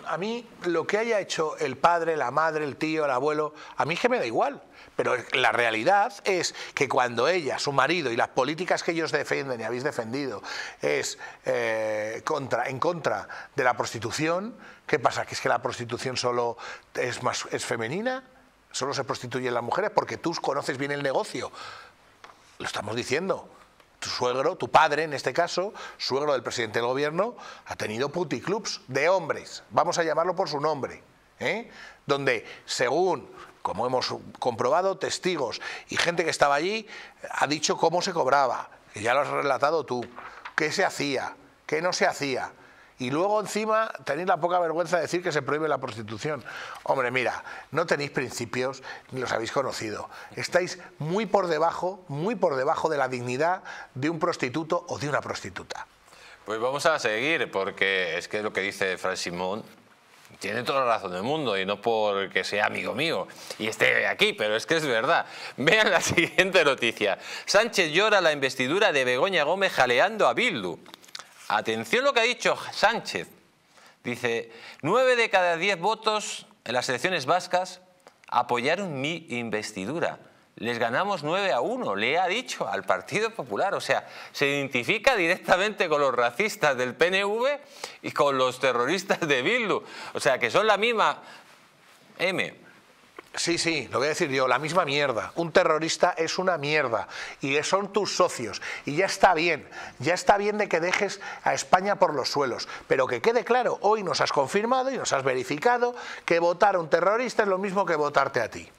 a mí lo que haya hecho el padre, la madre, el tío, el abuelo, a mí es que me da igual. Pero la realidad es que cuando ella, su marido y las políticas que ellos defienden y habéis defendido es eh, contra, en contra de la prostitución, ¿qué pasa? ¿Que es que la prostitución solo es, más, es femenina? ¿Solo se prostituyen las mujeres? Porque tú conoces bien el negocio. Lo estamos diciendo. Tu suegro, tu padre en este caso, suegro del presidente del gobierno, ha tenido puticlubs de hombres, vamos a llamarlo por su nombre, ¿eh? donde según como hemos comprobado, testigos y gente que estaba allí ha dicho cómo se cobraba, que ya lo has relatado tú, qué se hacía, qué no se hacía. Y luego encima tenéis la poca vergüenza de decir que se prohíbe la prostitución. Hombre, mira, no tenéis principios ni los habéis conocido. Estáis muy por debajo, muy por debajo de la dignidad de un prostituto o de una prostituta. Pues vamos a seguir, porque es que lo que dice Fran Simón tiene toda la razón del mundo y no porque sea amigo mío y esté aquí, pero es que es verdad. Vean la siguiente noticia. Sánchez llora la investidura de Begoña Gómez jaleando a Bildu. Atención lo que ha dicho Sánchez. Dice, nueve de cada diez votos en las elecciones vascas apoyaron mi investidura. Les ganamos 9 a 1, le ha dicho al Partido Popular. O sea, se identifica directamente con los racistas del PNV y con los terroristas de Bildu. O sea, que son la misma M. Sí, sí, lo voy a decir yo, la misma mierda. Un terrorista es una mierda y son tus socios. Y ya está bien, ya está bien de que dejes a España por los suelos. Pero que quede claro, hoy nos has confirmado y nos has verificado que votar a un terrorista es lo mismo que votarte a ti.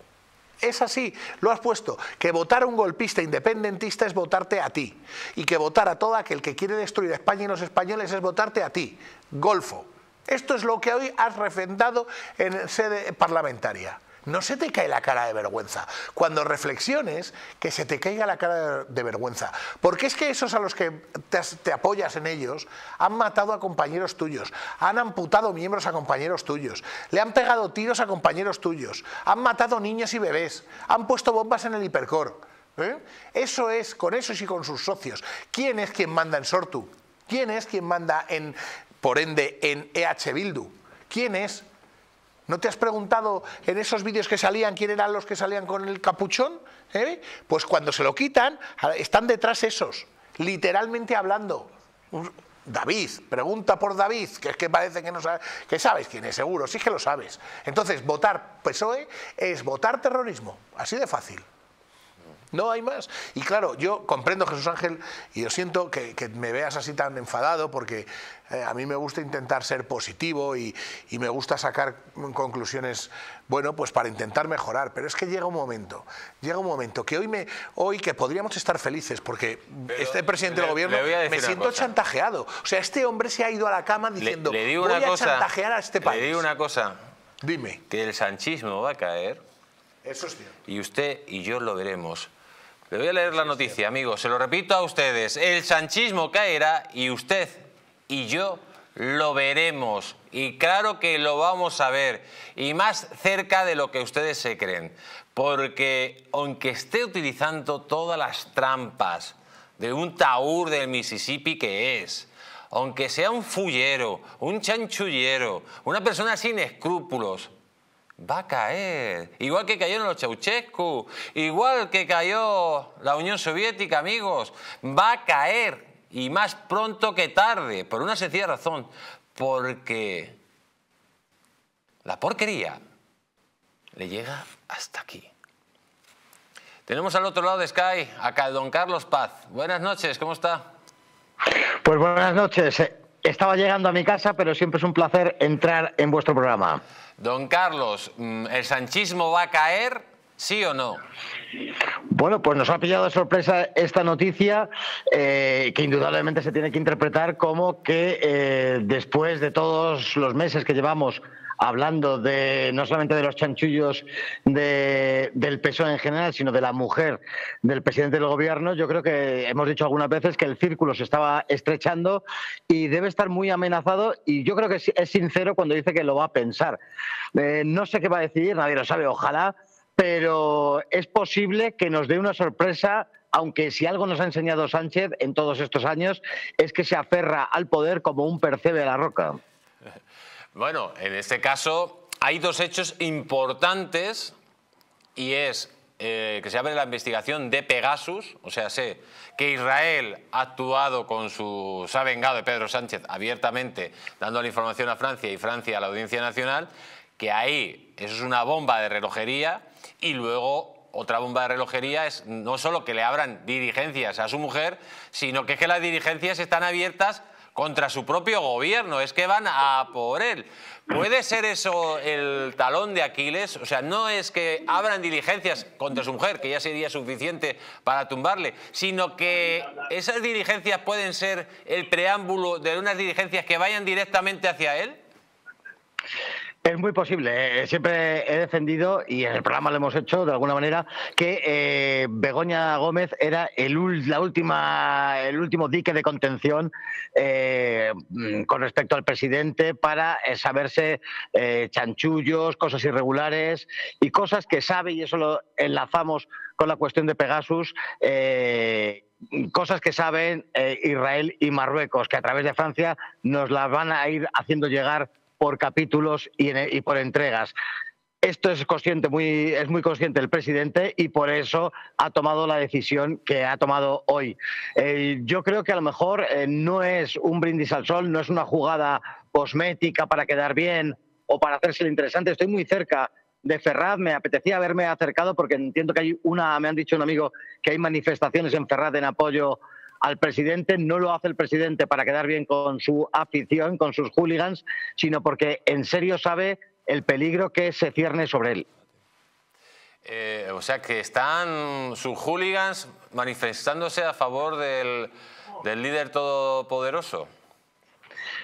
Es así, lo has puesto. Que votar a un golpista independentista es votarte a ti. Y que votar a todo aquel que quiere destruir a España y los españoles es votarte a ti. Golfo. Esto es lo que hoy has refrendado en sede parlamentaria no se te cae la cara de vergüenza. Cuando reflexiones, que se te caiga la cara de vergüenza. Porque es que esos a los que te, apoyas en ellos han matado a compañeros tuyos, han amputado miembros a compañeros tuyos, le han pegado tiros a compañeros tuyos, han matado niños y bebés, han puesto bombas en el hipercor. ¿eh? Eso es, con esos y con sus socios. ¿Quién es quien manda en Sortu? ¿Quién es quien manda en, por ende, en EH Bildu? ¿Quién es? ¿No te has preguntado en esos vídeos que salían quién eran los que salían con el capuchón? ¿Eh? Pues cuando se lo quitan, están detrás esos, literalmente hablando. David, pregunta por David, que es que parece que no sabes, que sabes quién es, seguro, sí que lo sabes. Entonces, votar PSOE es votar terrorismo, así de fácil. No hay más. Y claro, yo comprendo, Jesús Ángel, y yo siento que, me veas así tan enfadado porque eh, a mí me gusta intentar ser positivo y, me gusta sacar conclusiones, bueno, pues para intentar mejorar. Pero es que llega un momento, llega un momento que hoy, me, hoy que podríamos estar felices porque este presidente del gobierno me siento chantajeado. O sea, este hombre se ha ido a la cama diciendo, le, digo voy una a cosa, chantajear a este país. Le digo una cosa. Dime. Que el sanchismo va a caer. Eso es cierto. Y usted y yo lo veremos. Le voy a leer la noticia, amigos. Se lo repito a ustedes. El sanchismo caerá y usted y yo lo veremos. Y claro que lo vamos a ver. Y más cerca de lo que ustedes se creen. Porque aunque esté utilizando todas las trampas de un taur del Mississippi que es, aunque sea un fullero, un chanchullero, una persona sin escrúpulos, va a caer. Igual que cayeron los Ceausescu, igual que cayó la Unión Soviética, amigos, va a caer. Y más pronto que tarde, por una sencilla razón, porque la porquería le llega hasta aquí. Tenemos al otro lado de Sky a don Carlos Paz. Buenas noches, ¿cómo está? Pues buenas noches. Estaba llegando a mi casa, pero siempre es un placer entrar en vuestro programa. Don Carlos, mm, ¿el sanchismo va a caer? ¿Sí o no? Bueno, pues nos ha pillado de sorpresa esta noticia eh, que indudablemente se tiene que interpretar como que eh, después de todos los meses que llevamos hablando de no solamente de los chanchullos del PSOE en general, sino de la mujer del presidente del gobierno, yo creo que hemos dicho algunas veces que el círculo se estaba estrechando y debe estar muy amenazado y yo creo que es sincero cuando dice que lo va a pensar. Eh, no sé qué va a decidir, nadie lo sabe, ojalá, pero es posible que nos dé una sorpresa aunque si algo nos ha enseñado Sánchez en todos estos años es que se aferra al poder como un percebe a la roca. Bueno, en este caso hay dos hechos importantes y es eh, que se abre la investigación de Pegasus, o sea, sé que Israel ha actuado con su... se ha vengado de Pedro Sánchez abiertamente dando la información a Francia y Francia a la Audiencia Nacional, que ahí eso es una bomba de relojería y luego otra bomba de relojería es no solo que le abran dirigencias a su mujer, sino que, es que las dirigencias están abiertas contra su propio gobierno, es que van a por él. ¿Puede ser eso el talón de Aquiles? O sea, no es que abran diligencias contra su mujer, que ya sería suficiente para tumbarle, sino que esas diligencias pueden ser el preámbulo de unas diligencias que vayan directamente hacia él. Es muy posible. Eh, siempre he defendido, y en el programa lo hemos hecho de alguna manera, que eh, Begoña Gómez era el, la última, el último dique de contención eh, con respecto al presidente para saberse chanchullos, cosas irregulares y cosas que sabe, y eso lo enlazamos con la cuestión de Pegasus, cosas que saben Israel y Marruecos, que a través de Francia nos las van a ir haciendo llegar por capítulos y, por entregas. esto es consciente, muy, es muy consciente el presidente y por eso ha tomado la decisión que ha tomado hoy. Eh, yo creo que a lo mejor eh, no es un brindis al sol, no es una jugada cosmética para quedar bien o para hacerse interesante. Estoy muy cerca de Ferraz, me apetecía haberme acercado porque entiendo que hay una, me han dicho un amigo que hay manifestaciones en Ferraz en apoyo al presidente, no lo hace el presidente para quedar bien con su afición, con sus hooligans, sino porque en serio sabe el peligro que se cierne sobre él. Eh, o sea que están sus hooligans manifestándose a favor del, del líder todopoderoso.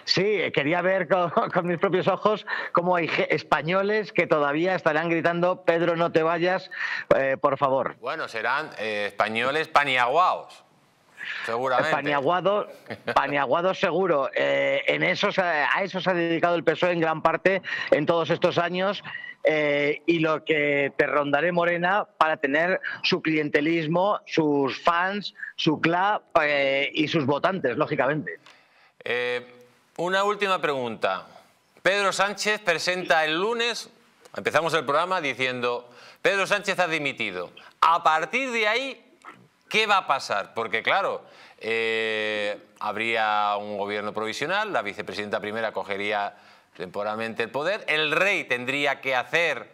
Sí, quería ver con, mis propios ojos cómo hay españoles que todavía estarán gritando Pedro, no te vayas, eh, por favor. Bueno, serán eh, españoles paniaguaos. Seguramente. Paniaguado, paniaguado seguro. Eh, en eso a eso se ha dedicado el PSOE en gran parte en todos estos años. y lo que te rondaré Morena para tener su clientelismo, sus fans, su club y sus votantes, lógicamente. Una última pregunta. Pedro Sánchez presenta el lunes, empezamos el programa diciendo, Pedro Sánchez ha dimitido. A partir de ahí, ¿qué va a pasar? Porque claro, eh, habría un gobierno provisional, la vicepresidenta primera cogería temporalmente el poder, el rey tendría que hacer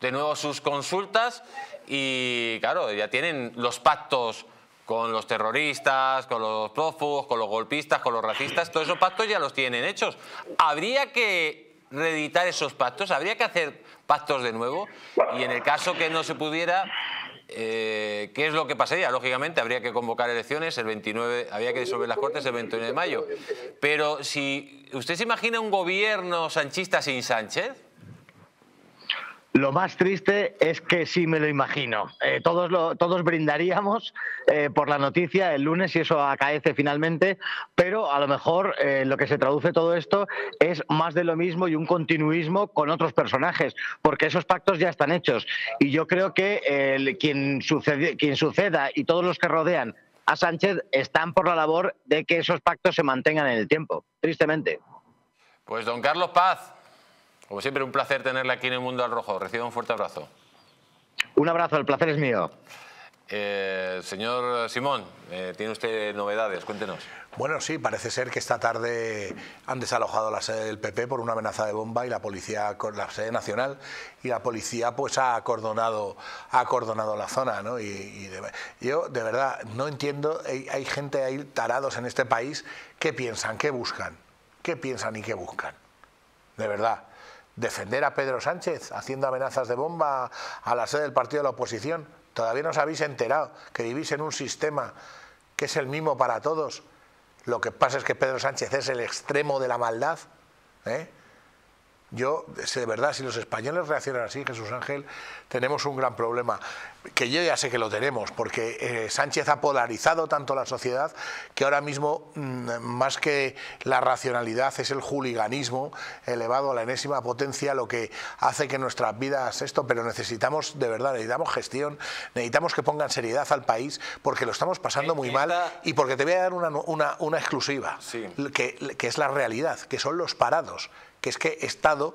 de nuevo sus consultas y claro, ya tienen los pactos con los terroristas, con los prófugos, con los golpistas, con los racistas, todos esos pactos ya los tienen hechos. Habría que reeditar esos pactos, habría que hacer pactos de nuevo y en el caso que no se pudiera, eh, ¿qué es lo que pasaría? Lógicamente habría que convocar elecciones el 29, habría que disolver las Cortes el 29 de mayo. Pero si usted se imagina un gobierno sanchista sin Sánchez, lo más triste es que sí me lo imagino. Eh, todos, todos brindaríamos eh, por la noticia el lunes si eso acaece finalmente, pero a lo mejor eh, lo que se traduce todo esto es más de lo mismo y un continuismo con otros personajes, porque esos pactos ya están hechos. Y yo creo que quien, sucede, quien suceda y todos los que rodean a Sánchez están por la labor de que esos pactos se mantengan en el tiempo, tristemente. Pues don Carlos Paz, como siempre, un placer tenerle aquí en el Mundo al Rojo. Reciba un fuerte abrazo. Un abrazo, el placer es mío. Eh, señor Simón, eh, tiene usted novedades, cuéntenos. Bueno, sí, parece ser que esta tarde han desalojado la sede del PP por una amenaza de bomba y la policía, la sede nacional, y la policía pues ha acordonado, ha acordonado la zona, ¿no? Y, yo de verdad no entiendo, hay, hay gente ahí tarados en este país, ¿qué piensan, qué buscan? ¿Qué piensan y qué buscan? De verdad defender a Pedro Sánchez haciendo amenazas de bomba a la sede del partido de la oposición. Todavía no os habéis enterado que vivís en un sistema que es el mismo para todos. Lo que pasa es que Pedro Sánchez es el extremo de la maldad. ¿eh? Yo, de verdad, si los españoles reaccionan así, Jesús Ángel, tenemos un gran problema, que yo ya sé que lo tenemos, porque eh, Sánchez ha polarizado tanto la sociedad que ahora mismo, mm, más que la racionalidad, es el juliganismo elevado a la enésima potencia lo que hace que nuestras vidas esto, pero necesitamos, de verdad, necesitamos gestión, necesitamos que pongan seriedad al país, porque lo estamos pasando muy mal y porque te voy a dar una, exclusiva, que, que es la realidad, que son los parados que es que he estado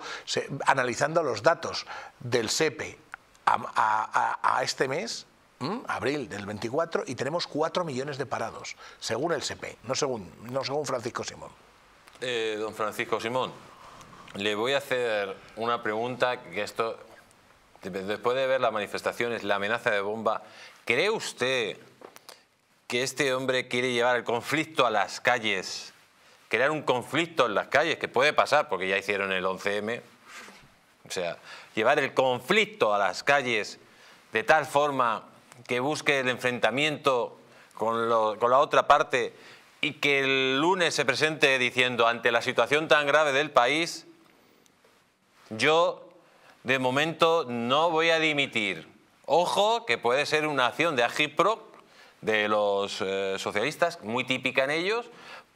analizando los datos del SEPE a, este mes, abril del 24, y tenemos 4 millones de parados, según el SEPE, no según, no según Francisco Simón. Eh, don Francisco Simón, le voy a hacer una pregunta que esto, después de ver las manifestaciones, la amenaza de bomba, ¿cree usted que este hombre quiere llevar el conflicto a las calles crear un conflicto en las calles, que puede pasar porque ya hicieron el 11M, o sea, llevar el conflicto a las calles de tal forma que busque el enfrentamiento con, la otra parte y que el lunes se presente diciendo ante la situación tan grave del país, yo de momento no voy a dimitir. Ojo, que puede ser una acción de Agipro de los eh, socialistas, muy típica en ellos,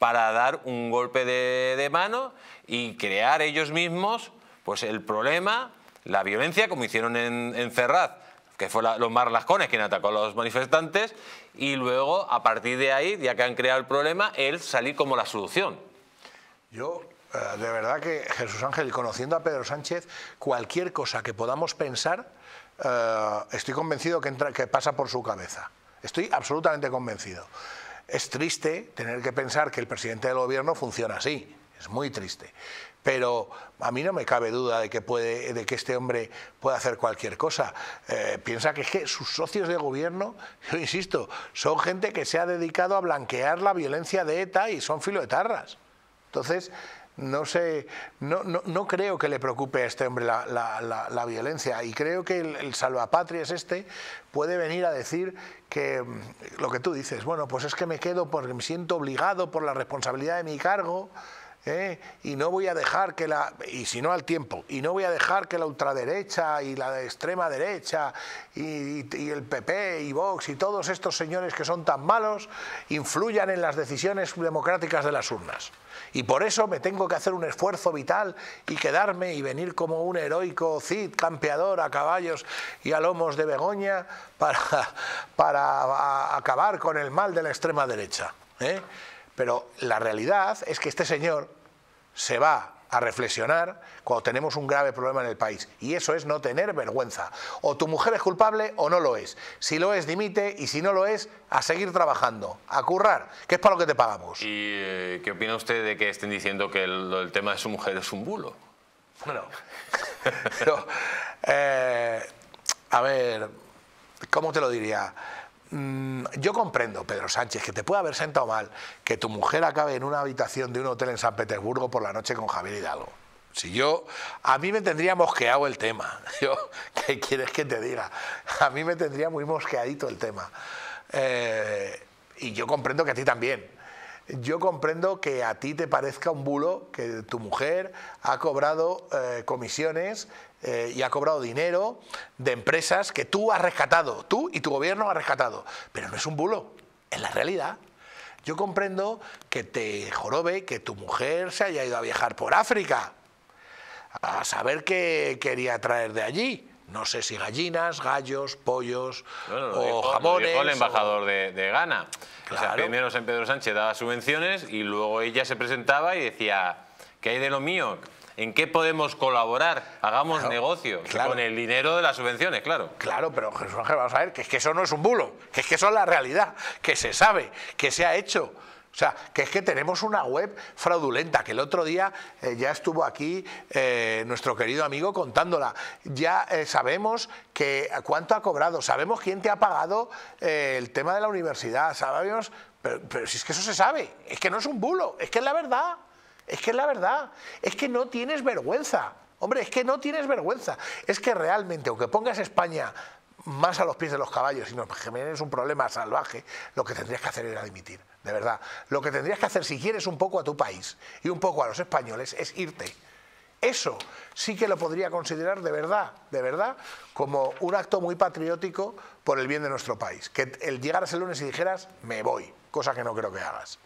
para dar un golpe de, mano y crear ellos mismos pues el problema, la violencia, como hicieron en, Ferraz, que fue los Marlascones quien atacó a los manifestantes, y luego, a partir de ahí, ya que han creado el problema, él salir como la solución. Yo eh, de verdad que Jesús Ángel, conociendo a Pedro Sánchez, cualquier cosa que podamos pensar, eh, estoy convencido que pasa por su cabeza. Estoy absolutamente convencido. Es triste tener que pensar que el presidente del gobierno funciona así. Es muy triste. Pero a mí no me cabe duda de que, puede, de que este hombre pueda hacer cualquier cosa. Eh, piensa que es que sus socios de gobierno, yo insisto, son gente que se ha dedicado a blanquear la violencia de ETA y son filoetarras. Entonces, no sé, no, no, no, creo que le preocupe a este hombre la, la, la, violencia y creo que el, el, salvapatrias este puede venir a decir que mm, lo que tú dices, bueno, pues es que me quedo porque me siento obligado por la responsabilidad de mi cargo. ¿Eh? y no voy a dejar que la y si no al tiempo y no voy a dejar que la ultraderecha y la extrema derecha y, el PP y Vox y todos estos señores que son tan malos influyan en las decisiones democráticas de las urnas y por eso me tengo que hacer un esfuerzo vital y quedarme y venir como un heroico Cid campeador a caballos y a lomos de Begoña para, para acabar con el mal de la extrema derecha. ¿eh? Pero la realidad es que este señor se va a reflexionar cuando tenemos un grave problema en el país. Y eso es no tener vergüenza. O tu mujer es culpable o no lo es. Si lo es, dimite y si no lo es, a seguir trabajando, a currar, que es para lo que te pagamos. ¿Y eh, qué opina usted de que estén diciendo que el, el tema de su mujer es un bulo? Bueno, pero, eh, a ver, ¿cómo te lo diría? Mm, yo comprendo, Pedro Sánchez, que te puede haber sentado mal que tu mujer acabe en una habitación de un hotel en San Petersburgo por la noche con Javier Hidalgo. Si yo, a mí me tendría mosqueado el tema. Yo, ¿qué quieres que te diga? A mí me tendría muy mosqueadito el tema. Eh, y yo comprendo que a ti también. Yo comprendo que a ti te parezca un bulo que tu mujer ha cobrado eh, comisiones eh, y ha cobrado dinero de empresas que tú has rescatado, tú y tu gobierno has rescatado. Pero no es un bulo, es la realidad. Yo comprendo que te jorobe que tu mujer se haya ido a viajar por África, a saber qué quería traer de allí. No sé si gallinas, gallos, pollos Bueno, o dijo- jamones. dijo el o- embajador de, de Ghana. O sea, Claro. primero San Pedro Sánchez daba subvenciones y luego ella se presentaba y decía, ¿qué hay de lo mío? ¿En qué podemos colaborar? Hagamos Claro, negocio claro. con el dinero de las subvenciones, claro. Claro, pero Jesús Ángel, vamos a ver, que es que eso no es un bulo, que es que eso es la realidad, que se sabe, que se ha hecho. O sea, que es que tenemos una web fraudulenta, que el otro día eh, ya estuvo aquí eh, nuestro querido amigo contándola. Ya eh, sabemos cuánto ha cobrado, sabemos quién te ha pagado el tema de la universidad, sabemos, pero, pero si es que eso se sabe, es que no es un bulo, es que es la verdad, es que es la verdad, es que no tienes vergüenza. Hombre, es que no tienes vergüenza. Es que realmente, aunque pongas España más a los pies de los caballos y nos generes un problema salvaje, lo que tendrías que hacer era dimitir, de verdad. Lo que tendrías que hacer si quieres un poco a tu país y un poco a los españoles es irte. Eso sí que lo podría considerar de verdad, de verdad, como un acto muy patriótico por el bien de nuestro país. Que el llegaras el lunes y dijeras, me voy, cosa que no creo que hagas.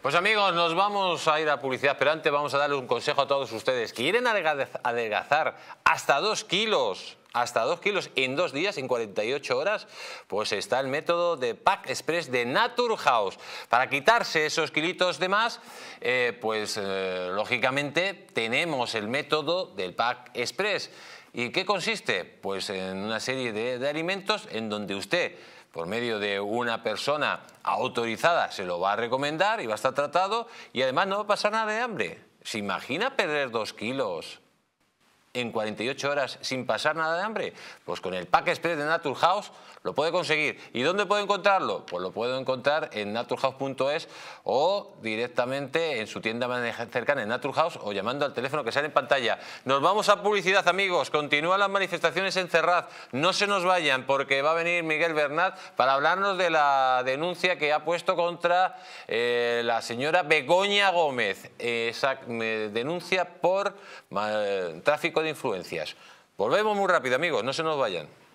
Pues amigos, nos vamos a ir a publicidad, pero antes vamos a darle un consejo a todos ustedes. ¿Quieren adelgaz- adelgazar hasta dos kilos? Hasta dos kilos en dos días, en 48 horas, pues está el método de Pack Express de Naturhaus. Para quitarse esos kilitos de más, eh, pues eh, lógicamente tenemos el método del Pack Express. ¿Y qué consiste? Pues en una serie de, de alimentos en donde usted por medio de una persona autorizada se lo va a recomendar y va a estar tratado y además no va a pasar nada de hambre. ¿Se imagina perder dos kilos en 48 horas sin pasar nada de hambre? Pues con el Pack Express de Naturhaus lo puede conseguir. ¿Y dónde puede encontrarlo? Pues lo puede encontrar en naturhaus.es o directamente en su tienda más cercana en Naturhaus o llamando al teléfono que sale en pantalla. Nos vamos a publicidad, amigos. Continúan las manifestaciones en Cerraz. No se nos vayan porque va a venir Miguel Bernat para hablarnos de la denuncia que ha puesto contra eh, la señora Begoña Gómez. Esa eh, denuncia por eh, tráfico de influencias. Volvemos muy rápido, amigos. No se nos vayan.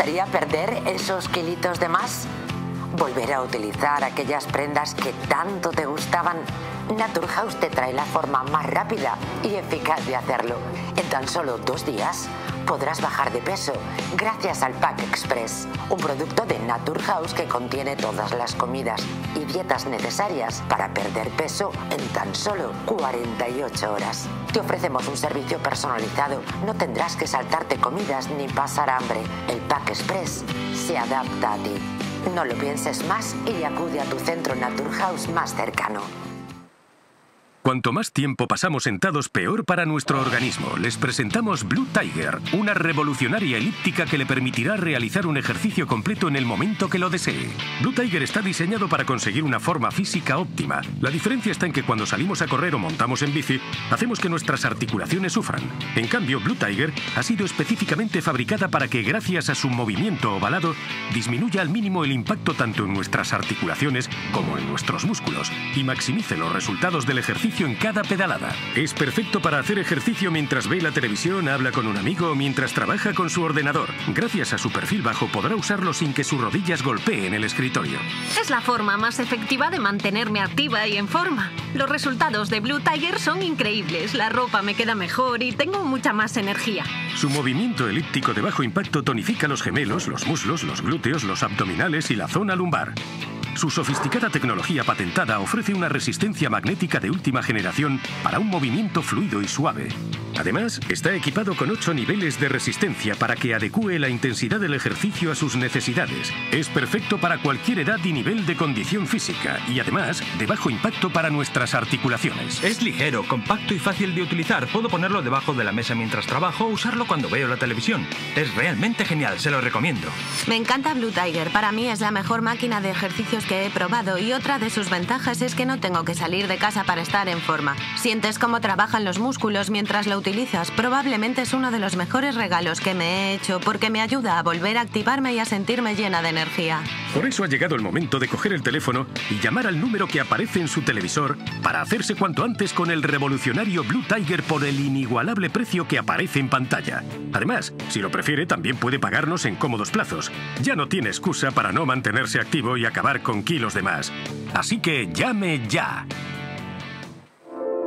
Gustaría perder esos kilitos de más? ¿Volver a utilizar aquellas prendas que tanto te gustaban? Naturhaus te trae la forma más rápida y eficaz de hacerlo. En tan solo dos días podrás bajar de peso gracias al Pack Express, un producto de Naturhaus que contiene todas las comidas y dietas necesarias para perder peso en tan solo 48 horas. Te ofrecemos un servicio personalizado, no tendrás que saltarte comidas ni pasar hambre. El Pack Express se adapta a ti. No lo pienses más y acude a tu centro Naturhaus más cercano. Cuanto más tiempo pasamos sentados, peor para nuestro organismo. Les presentamos Blue Tiger, una revolucionaria elíptica que le permitirá realizar un ejercicio completo en el momento que lo desee. Blue Tiger está diseñado para conseguir una forma física óptima. La diferencia está en que cuando salimos a correr o montamos en bici, hacemos que nuestras articulaciones sufran. En cambio, Blue Tiger ha sido específicamente fabricada para que, gracias a su movimiento ovalado, disminuya al mínimo el impacto tanto en nuestras articulaciones como en nuestros músculos y maximice los resultados del ejercicio en cada pedalada. Es perfecto para hacer ejercicio mientras ve la televisión, habla con un amigo o mientras trabaja con su ordenador. Gracias a su perfil bajo podrá usarlo sin que sus rodillas golpeen el escritorio. Es la forma más efectiva de mantenerme activa y en forma. Los resultados de Blue Tiger son increíbles. La ropa me queda mejor y tengo mucha más energía. Su movimiento elíptico de bajo impacto tonifica los gemelos, los muslos, los glúteos, los abdominales y la zona lumbar. Su sofisticada tecnología patentada ofrece una resistencia magnética de última generación para un movimiento fluido y suave. Además, está equipado con 8 niveles de resistencia para que adecue la intensidad del ejercicio a sus necesidades. Es perfecto para cualquier edad y nivel de condición física y además de bajo impacto para nuestras articulaciones. Es ligero, compacto y fácil de utilizar. Puedo ponerlo debajo de la mesa mientras trabajo o usarlo cuando veo la televisión. Es realmente genial, se lo recomiendo. Me encanta Blue Tiger. Para mí es la mejor máquina de ejercicios que he probado y otra de sus ventajas es que no tengo que salir de casa para estar en forma. Sientes cómo trabajan los músculos mientras lo Probablemente es uno de los mejores regalos que me he hecho porque me ayuda a volver a activarme y a sentirme llena de energía. Por eso ha llegado el momento de coger el teléfono y llamar al número que aparece en su televisor para hacerse cuanto antes con el revolucionario Blue Tiger por el inigualable precio que aparece en pantalla. Además, si lo prefiere, también puede pagarnos en cómodos plazos. Ya no tiene excusa para no mantenerse activo y acabar con kilos de más. Así que llame ya.